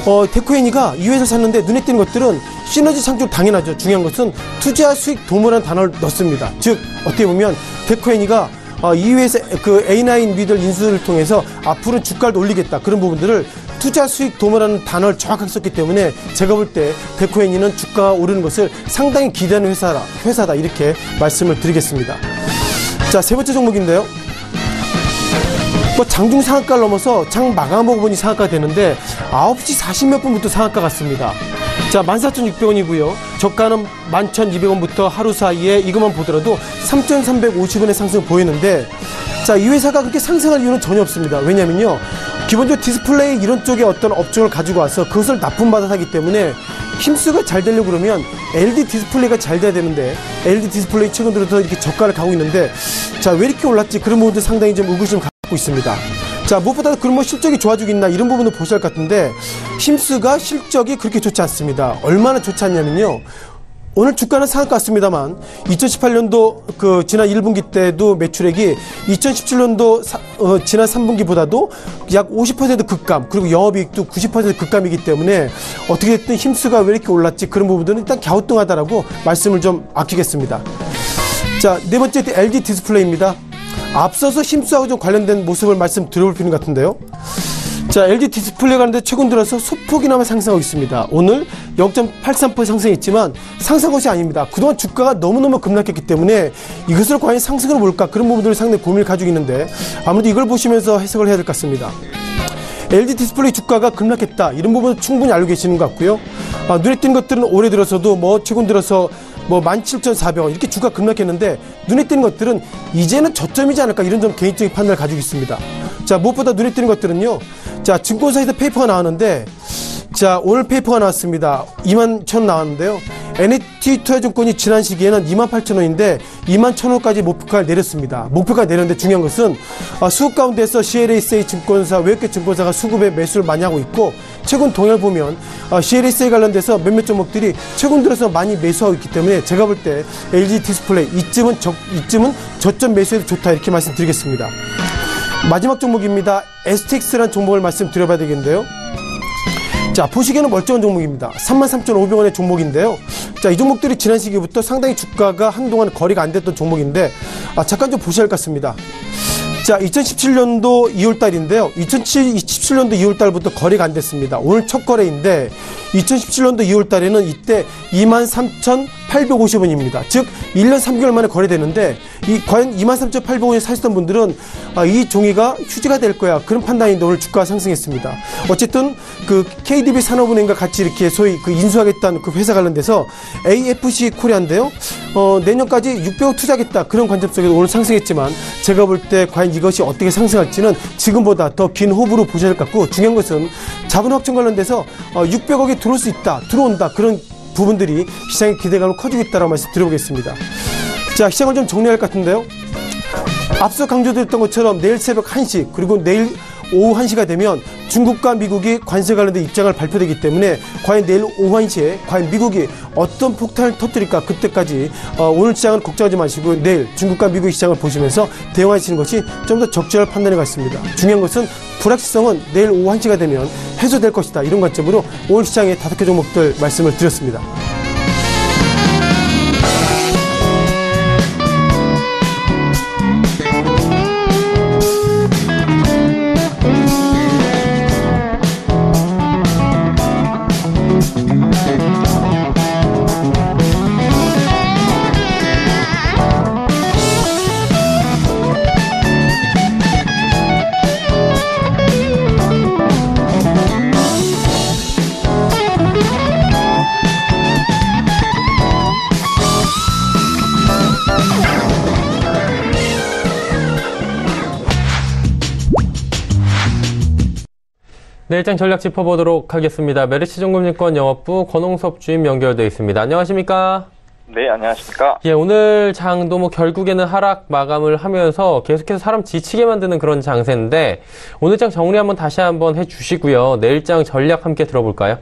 어, 데코애니가 이 회사를 샀는데 눈에 띄는 것들은 시너지 창출 당연하죠. 중요한 것은 투자 수익 도모라는 단어를 넣습니다. 즉 어떻게 보면 데코애니가 어, 이 회사 그 A9 미들 인수를 통해서 앞으로 주가를 올리겠다 그런 부분들을 투자 수익 도모라는 단어를 정확하게 썼기 때문에 제가 볼 때 데코애니는 주가가 오르는 것을 상당히 기대하는 회사라 회사다 이렇게 말씀을 드리겠습니다. 자 세 번째 종목인데요. 뭐 장중 상한가를 넘어서 장 마감하고 보니 상한가 되는데 9시 40몇 분부터 상한가 갔습니다. 자, 14,600원이고요. 저가는 11,200원부터 하루 사이에 이것만 보더라도 3,350원의 상승을 보이는데 자, 이 회사가 그렇게 상승할 이유는 전혀 없습니다. 왜냐면요. 기본적으로 디스플레이 이런 쪽에 어떤 업종을 가지고 와서 그것을 납품받아 사기 때문에 힘스가 잘 되려고 그러면 LED 디스플레이가 잘 돼야 되는데 LED 디스플레이 최근 들어서 이렇게 저가를 가고 있는데 자 왜 이렇게 올랐지 그런 부분도 상당히 좀 의구심을 갖고 있습니다. 자 무엇보다 그럼 뭐 실적이 좋아지고 있나 이런 부분도 보셔야 할 것 같은데 힘스가 실적이 그렇게 좋지 않습니다. 얼마나 좋지 않냐면요. 오늘 주가는 상한가 갔습니다만 2018년도 그 지난 1분기 때도 매출액이 2017년도 사, 어, 지난 3분기보다도 약 50% 급감 그리고 영업이익도 90% 급감이기 때문에 어떻게 됐든 힘스가 왜 이렇게 올랐지 그런 부분들은 일단 갸우뚱하다라고 말씀을 좀 아끼겠습니다. 자, 네 번째 LG 디스플레이입니다. 앞서서 힘스하고 좀 관련된 모습을 말씀 드려볼 필요는 같은데요. 자, LG 디스플레이 가는데 최근 들어서 소폭이나마 상승하고 있습니다. 오늘 0.83% 상승했지만 상승 것이 아닙니다. 그동안 주가가 너무너무 급락했기 때문에 이것을 과연 상승으로 볼까 그런 부분들을 상당히 고민을 가지고 있는데 아무래도 이걸 보시면서 해석을 해야 될 것 같습니다. LG 디스플레이 주가가 급락했다 이런 부분은 충분히 알고 계시는 것 같고요. 아, 눈에 띈 것들은 올해 들어서도 뭐 최근 들어서 뭐 17,400원 이렇게 주가 급락했는데 눈에 띄는 것들은 이제는 저점이지 않을까 이런 좀 개인적인 판단을 가지고 있습니다. 자 무엇보다 눈에 띄는 것들은요. 자 증권사에서 페이퍼가 나왔는데 자 오늘 페이퍼가 나왔습니다. 2만 천 나왔는데요. NH 투자증권이 지난 시기에는 2만 8천 원인데 2만 천 원까지 목표가를 내렸습니다. 목표가 내렸는데 중요한 것은 아, 수급 가운데서 CLSA 증권사 외국계 증권사가 수급에 매수를 많이 하고 있고 최근 동향을 보면 아, CLSA 관련돼서 몇몇 종목들이 최근 들어서 많이 매수하고 있기 때문에 제가 볼 때 LG 디스플레이 이쯤은 저, 이쯤은 저점 매수해도 좋다 이렇게 말씀드리겠습니다. 마지막 종목입니다. STX라는 종목을 말씀드려봐야 되겠는데요. 자, 보시기에는 멀쩡한 종목입니다. 33,500원의 종목인데요. 자, 이 종목들이 지난 시기부터 상당히 주가가 한동안 거래가 안 됐던 종목인데, 아, 잠깐 좀 보셔야 할 것 같습니다. 자, 2017년도 2월달인데요. 2017년도 2월달부터 거래가 안 됐습니다. 오늘 첫 거래인데 2017년도 2월 달에는 이때 23,850원입니다. 즉 1년 3개월 만에 거래되는데 이 과연 23,800원에 사시던 분들은 아, 이 종이가 휴지가 될 거야 그런 판단인데 오늘 주가가 상승했습니다. 어쨌든 그 KDB 산업은행과 같이 이렇게 소위 그 인수하겠다는 그 회사 관련돼서 AFC 코리아인데요. 어, 내년까지 600억 투자하겠다 그런 관점 속에서 오늘 상승했지만 제가 볼 때 과연 이것이 어떻게 상승할지는 지금보다 더 긴 호흡으로 보셔야 할것 같고 중요한 것은 자본 확정 관련돼서 어, 600억이 들어올 수 있다 들어온다 그런 부분들이 시장의 기대감을 커지고 있다고 말씀 드려보겠습니다. 자 시장을 좀 정리할 것 같은데요. 앞서 강조드렸던 것처럼 내일 새벽 1시 그리고 내일 오후 1시가 되면 중국과 미국이 관세 관련된 입장을 발표되기 때문에 과연 내일 오후 1시에 과연 미국이 어떤 폭탄을 터뜨릴까 그때까지 어, 오늘 시장은 걱정하지 마시고 내일 중국과 미국 시장을 보시면서 대응하시는 것이 좀 더 적절한 판단인 것 같습니다. 중요한 것은 불확실성은 내일 오후 1시가 되면 해소될 것이다 이런 관점으로 오늘 시장의 다섯 개 종목들 말씀을 드렸습니다. 일장 전략 짚어보도록 하겠습니다. 메르시 종금증권 영업부 권홍섭 주임 연결되어 있습니다. 안녕하십니까? 네, 안녕하십니까? 예, 오늘 장도 뭐 결국에는 하락 마감을 하면서 계속해서 사람 지치게 만드는 그런 장세인데 오늘 장 정리 한번 다시 한번 해주시고요. 내일장 전략 함께 들어볼까요?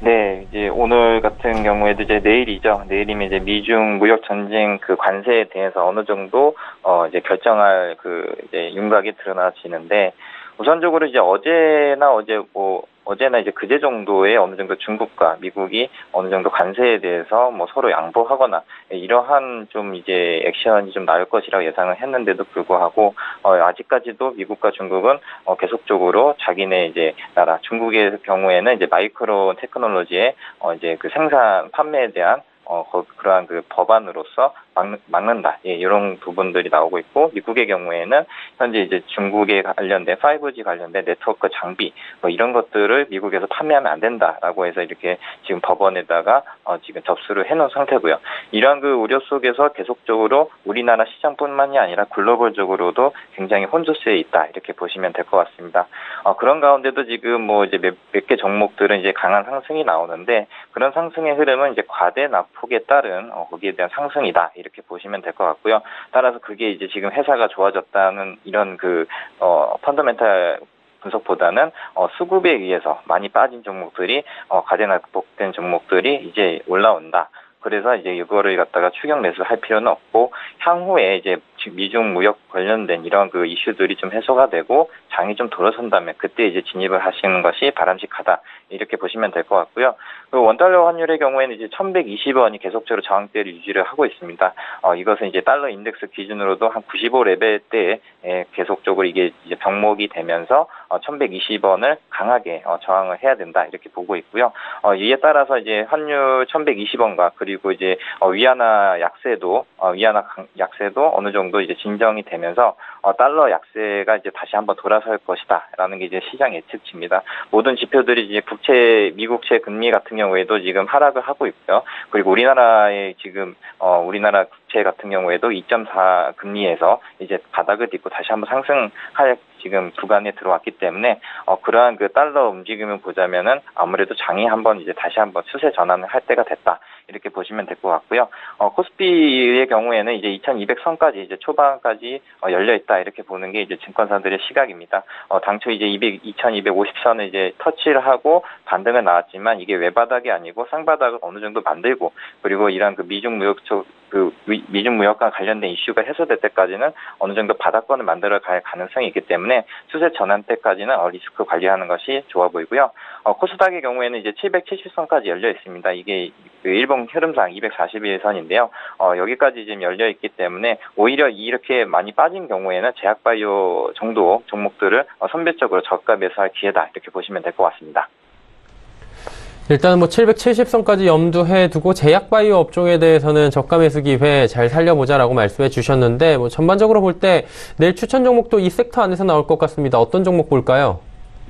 네, 이제 오늘 같은 경우에도 이제 내일이죠. 내일이면 이제 미중 무역 전쟁 그 관세에 대해서 어느 정도 어 이제 결정할 그 이제 윤곽이 드러나지는데 우선적으로 이제 어제나 어제 뭐 어제나 이제 그제 정도의 어느 정도 중국과 미국이 어느 정도 관세에 대해서 뭐 서로 양보하거나 이러한 좀 이제 액션이 좀 나올 것이라고 예상을 했는데도 불구하고 어 아직까지도 미국과 중국은 어 계속적으로 자기네 이제 나라 중국의 경우에는 이제 마이크로 테크놀로지의 어 이제 그 생산 판매에 대한 어, 그러한 그 법안으로서 막는, 다 예, 이런 부분들이 나오고 있고 미국의 경우에는 현재 이제 중국에 관련된 5G 관련된 네트워크 장비 뭐 이런 것들을 미국에서 판매하면 안 된다라고 해서 이렇게 지금 법원에다가 어, 지금 접수를 해놓은 상태고요. 이러한 그 우려 속에서 계속적으로 우리나라 시장뿐만이 아니라 글로벌적으로도 굉장히 혼조세에 있다 이렇게 보시면 될 것 같습니다. 어, 그런 가운데도 지금 뭐 이제 몇개 종목들은 이제 강한 상승이 나오는데 그런 상승의 흐름은 이제 과대 낙폭에 따른 어, 거기에 대한 상승이다 이렇게 보시면 될 것 같고요. 따라서 그게 이제 지금 회사가 좋아졌다는 이런 그 어, 펀더멘탈 분석보다는 어, 수급에 의해서 많이 빠진 종목들이 어, 과대 낙폭된 종목들이 이제 올라온다. 그래서 이제 이거를 갖다가 추격 매수할 필요는 없고 향후에 이제 미중 무역 관련된 이런 그 이슈들이 좀 해소가 되고 장이 좀 돌아선다면 그때 이제 진입을 하시는 것이 바람직하다 이렇게 보시면 될 것 같고요. 그 원달러 환율의 경우에는 이제 1,120원이 계속적으로 저항대를 유지를 하고 있습니다. 어, 이것은 이제 달러 인덱스 기준으로도 한 95 레벨대에 계속적으로 이게 이제 병목이 되면서 어, 1,120원을 강하게 어, 저항을 해야 된다 이렇게 보고 있고요. 어, 이에 따라서 이제 환율 1,120원과 그리고 이제 어, 위안화 약세도 어, 위안화 약세도 어느 정도 이제 진정이 되면서 어, 달러 약세가 이제 다시 한번 돌아설 것이다라는 게 이제 시장 예측치입니다. 모든 지표들이 이제 국채 미국채 금리 같은 경우에도 지금 하락을 하고 있고요. 그리고 우리나라의 지금 어, 우리나라 국채 같은 경우에도 2.4 금리에서 이제 바닥을 딛고 다시 한번 상승할 지금 구간에 들어왔기 때문에 어, 그러한 그 달러 움직임을 보자면은 아무래도 장이 한번 이제 다시 한번 추세 전환을 할 때가 됐다 이렇게 보시면 될 것 같고요. 어, 코스피의 경우에는 이제 2,200선까지 이제 초반까지 어, 열려 있다 이렇게 보는 게 이제 증권사들의 시각입니다. 어, 당초 이제 200, 2,250선을 이제 터치를 하고 반등을 나왔지만 이게 외바닥이 아니고 상바닥을 어느 정도 만들고 그리고 이런 그 미중 무역 쪽그 미중 무역과 관련된 이슈가 해소될 때까지는 어느 정도 바닥권을 만들어 갈 가능성이 있기 때문에 추세 전환 때까지는 어, 리스크 관리하는 것이 좋아 보이고요. 어, 코스닥의 경우에는 이제 770선까지 열려 있습니다. 이게 그 일본 흐름상 241선인데요. 어, 여기까지 지금 열려 있기 때문에 오히려 이렇게 많이 빠진 경우에는 제약바이오 정도 종목들을 어, 선별적으로 저가 매수할 기회다 이렇게 보시면 될 것 같습니다. 일단은 뭐 770선까지 염두해 두고 제약바이오 업종에 대해서는 저가 매수 기회 잘 살려보자라고 말씀해 주셨는데 뭐 전반적으로 볼 때 내일 추천 종목도 이 섹터 안에서 나올 것 같습니다. 어떤 종목 볼까요?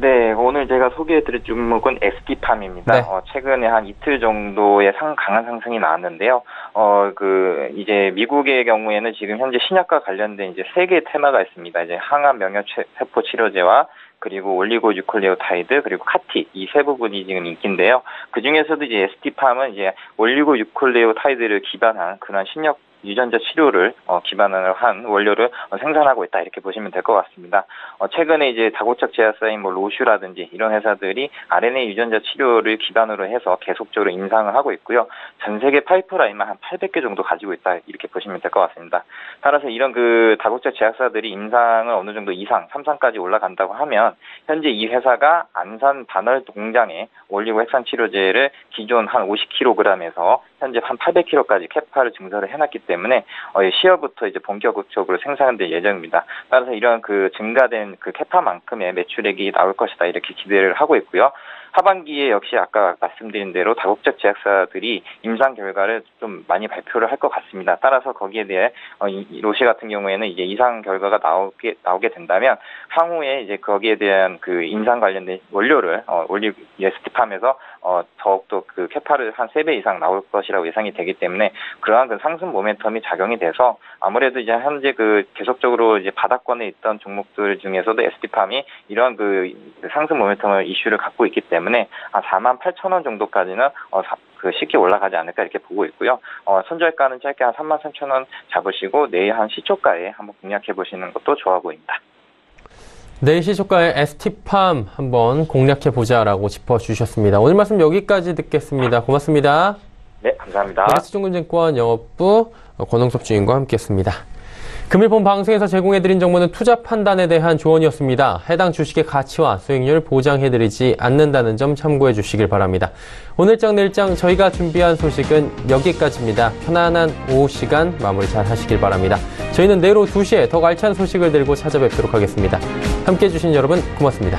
네, 오늘 제가 소개해드릴 종목은 ST팜입니다. 네. 어, 최근에 한 이틀 정도의 상, 강한 상승이 나왔는데요. 어, 그, 이제 미국의 경우에는 지금 현재 신약과 관련된 이제 세 개의 테마가 있습니다. 이제 항암 명혈세포 치료제와 그리고 올리고뉴클레오타이드 그리고 CAR-T 이 세 부분이 지금 인기인데요. 그 중에서도 이제 ST팜은 이제 올리고뉴클레오타이드를 기반한 그런 신약 유전자 치료를 어, 기반으로 한 원료를 어, 생산하고 있다 이렇게 보시면 될 것 같습니다. 어, 최근에 이제 다국적 제약사인 뭐 로슈라든지 이런 회사들이 RNA 유전자 치료를 기반으로 해서 계속적으로 임상을 하고 있고요. 전 세계 파이프라인만 한 800개 정도 가지고 있다 이렇게 보시면 될 것 같습니다. 따라서 이런 그 다국적 제약사들이 임상을 어느 정도 이상 3상까지 올라간다고 하면 현재 이 회사가 안산 반월 공장에 올리고 핵산 치료제를 기존 한 50kg에서 현재 한 800kg까지 캐파를 증설을 해놨기 때문에 어, 10월부터 이제 본격적으로 생산될 예정입니다. 따라서 이런 그 증가된 그 캐파만큼의 매출액이 나올 것이다 이렇게 기대를 하고 있고요. 하반기에 역시 아까 말씀드린 대로 다국적 제약사들이 임상 결과를 좀 많이 발표를 할 것 같습니다. 따라서 거기에 대해 어, 이, 로슈 같은 경우에는 이제 임상 결과가 나오게 나오게 된다면 향후에 이제 거기에 대한 그 임상 관련된 원료를 어, 올리 ST팜에서 어, 더욱더 그 capa를 한 세 배 이상 나올 것이라고 예상이 되기 때문에 그러한 그 상승 모멘텀이 작용이 돼서 아무래도 이제 현재 그 계속적으로 이제 바닥권에 있던 종목들 중에서도 ST팜이 이러한 그 상승 모멘텀을 이슈를 갖고 있기 때문에 한 4만 8천 원 정도까지는 어, 그 쉽게 올라가지 않을까 이렇게 보고 있고요. 어, 손절가는 짧게 한 3만 3천 원 잡으시고 내일 한 시초가에 한번 공략해 보시는 것도 좋아 보입니다. 내일 시초가의 ST팜 한번 공략해 보자라고 짚어주셨습니다. 오늘 말씀 여기까지 듣겠습니다. 고맙습니다. 네, 감사합니다. 메리스증권증권 영업부 권홍섭 주인과 함께했습니다. 금일 본 방송에서 제공해드린 정보는 투자 판단에 대한 조언이었습니다. 해당 주식의 가치와 수익률 보장해드리지 않는다는 점 참고해 주시길 바랍니다. 오늘장 내일장 저희가 준비한 소식은 여기까지입니다. 편안한 오후 시간 마무리 잘 하시길 바랍니다. 저희는 내일 오후 2시에 더 알찬 소식을 들고 찾아뵙도록 하겠습니다. 함께 해 주신 여러분 고맙습니다.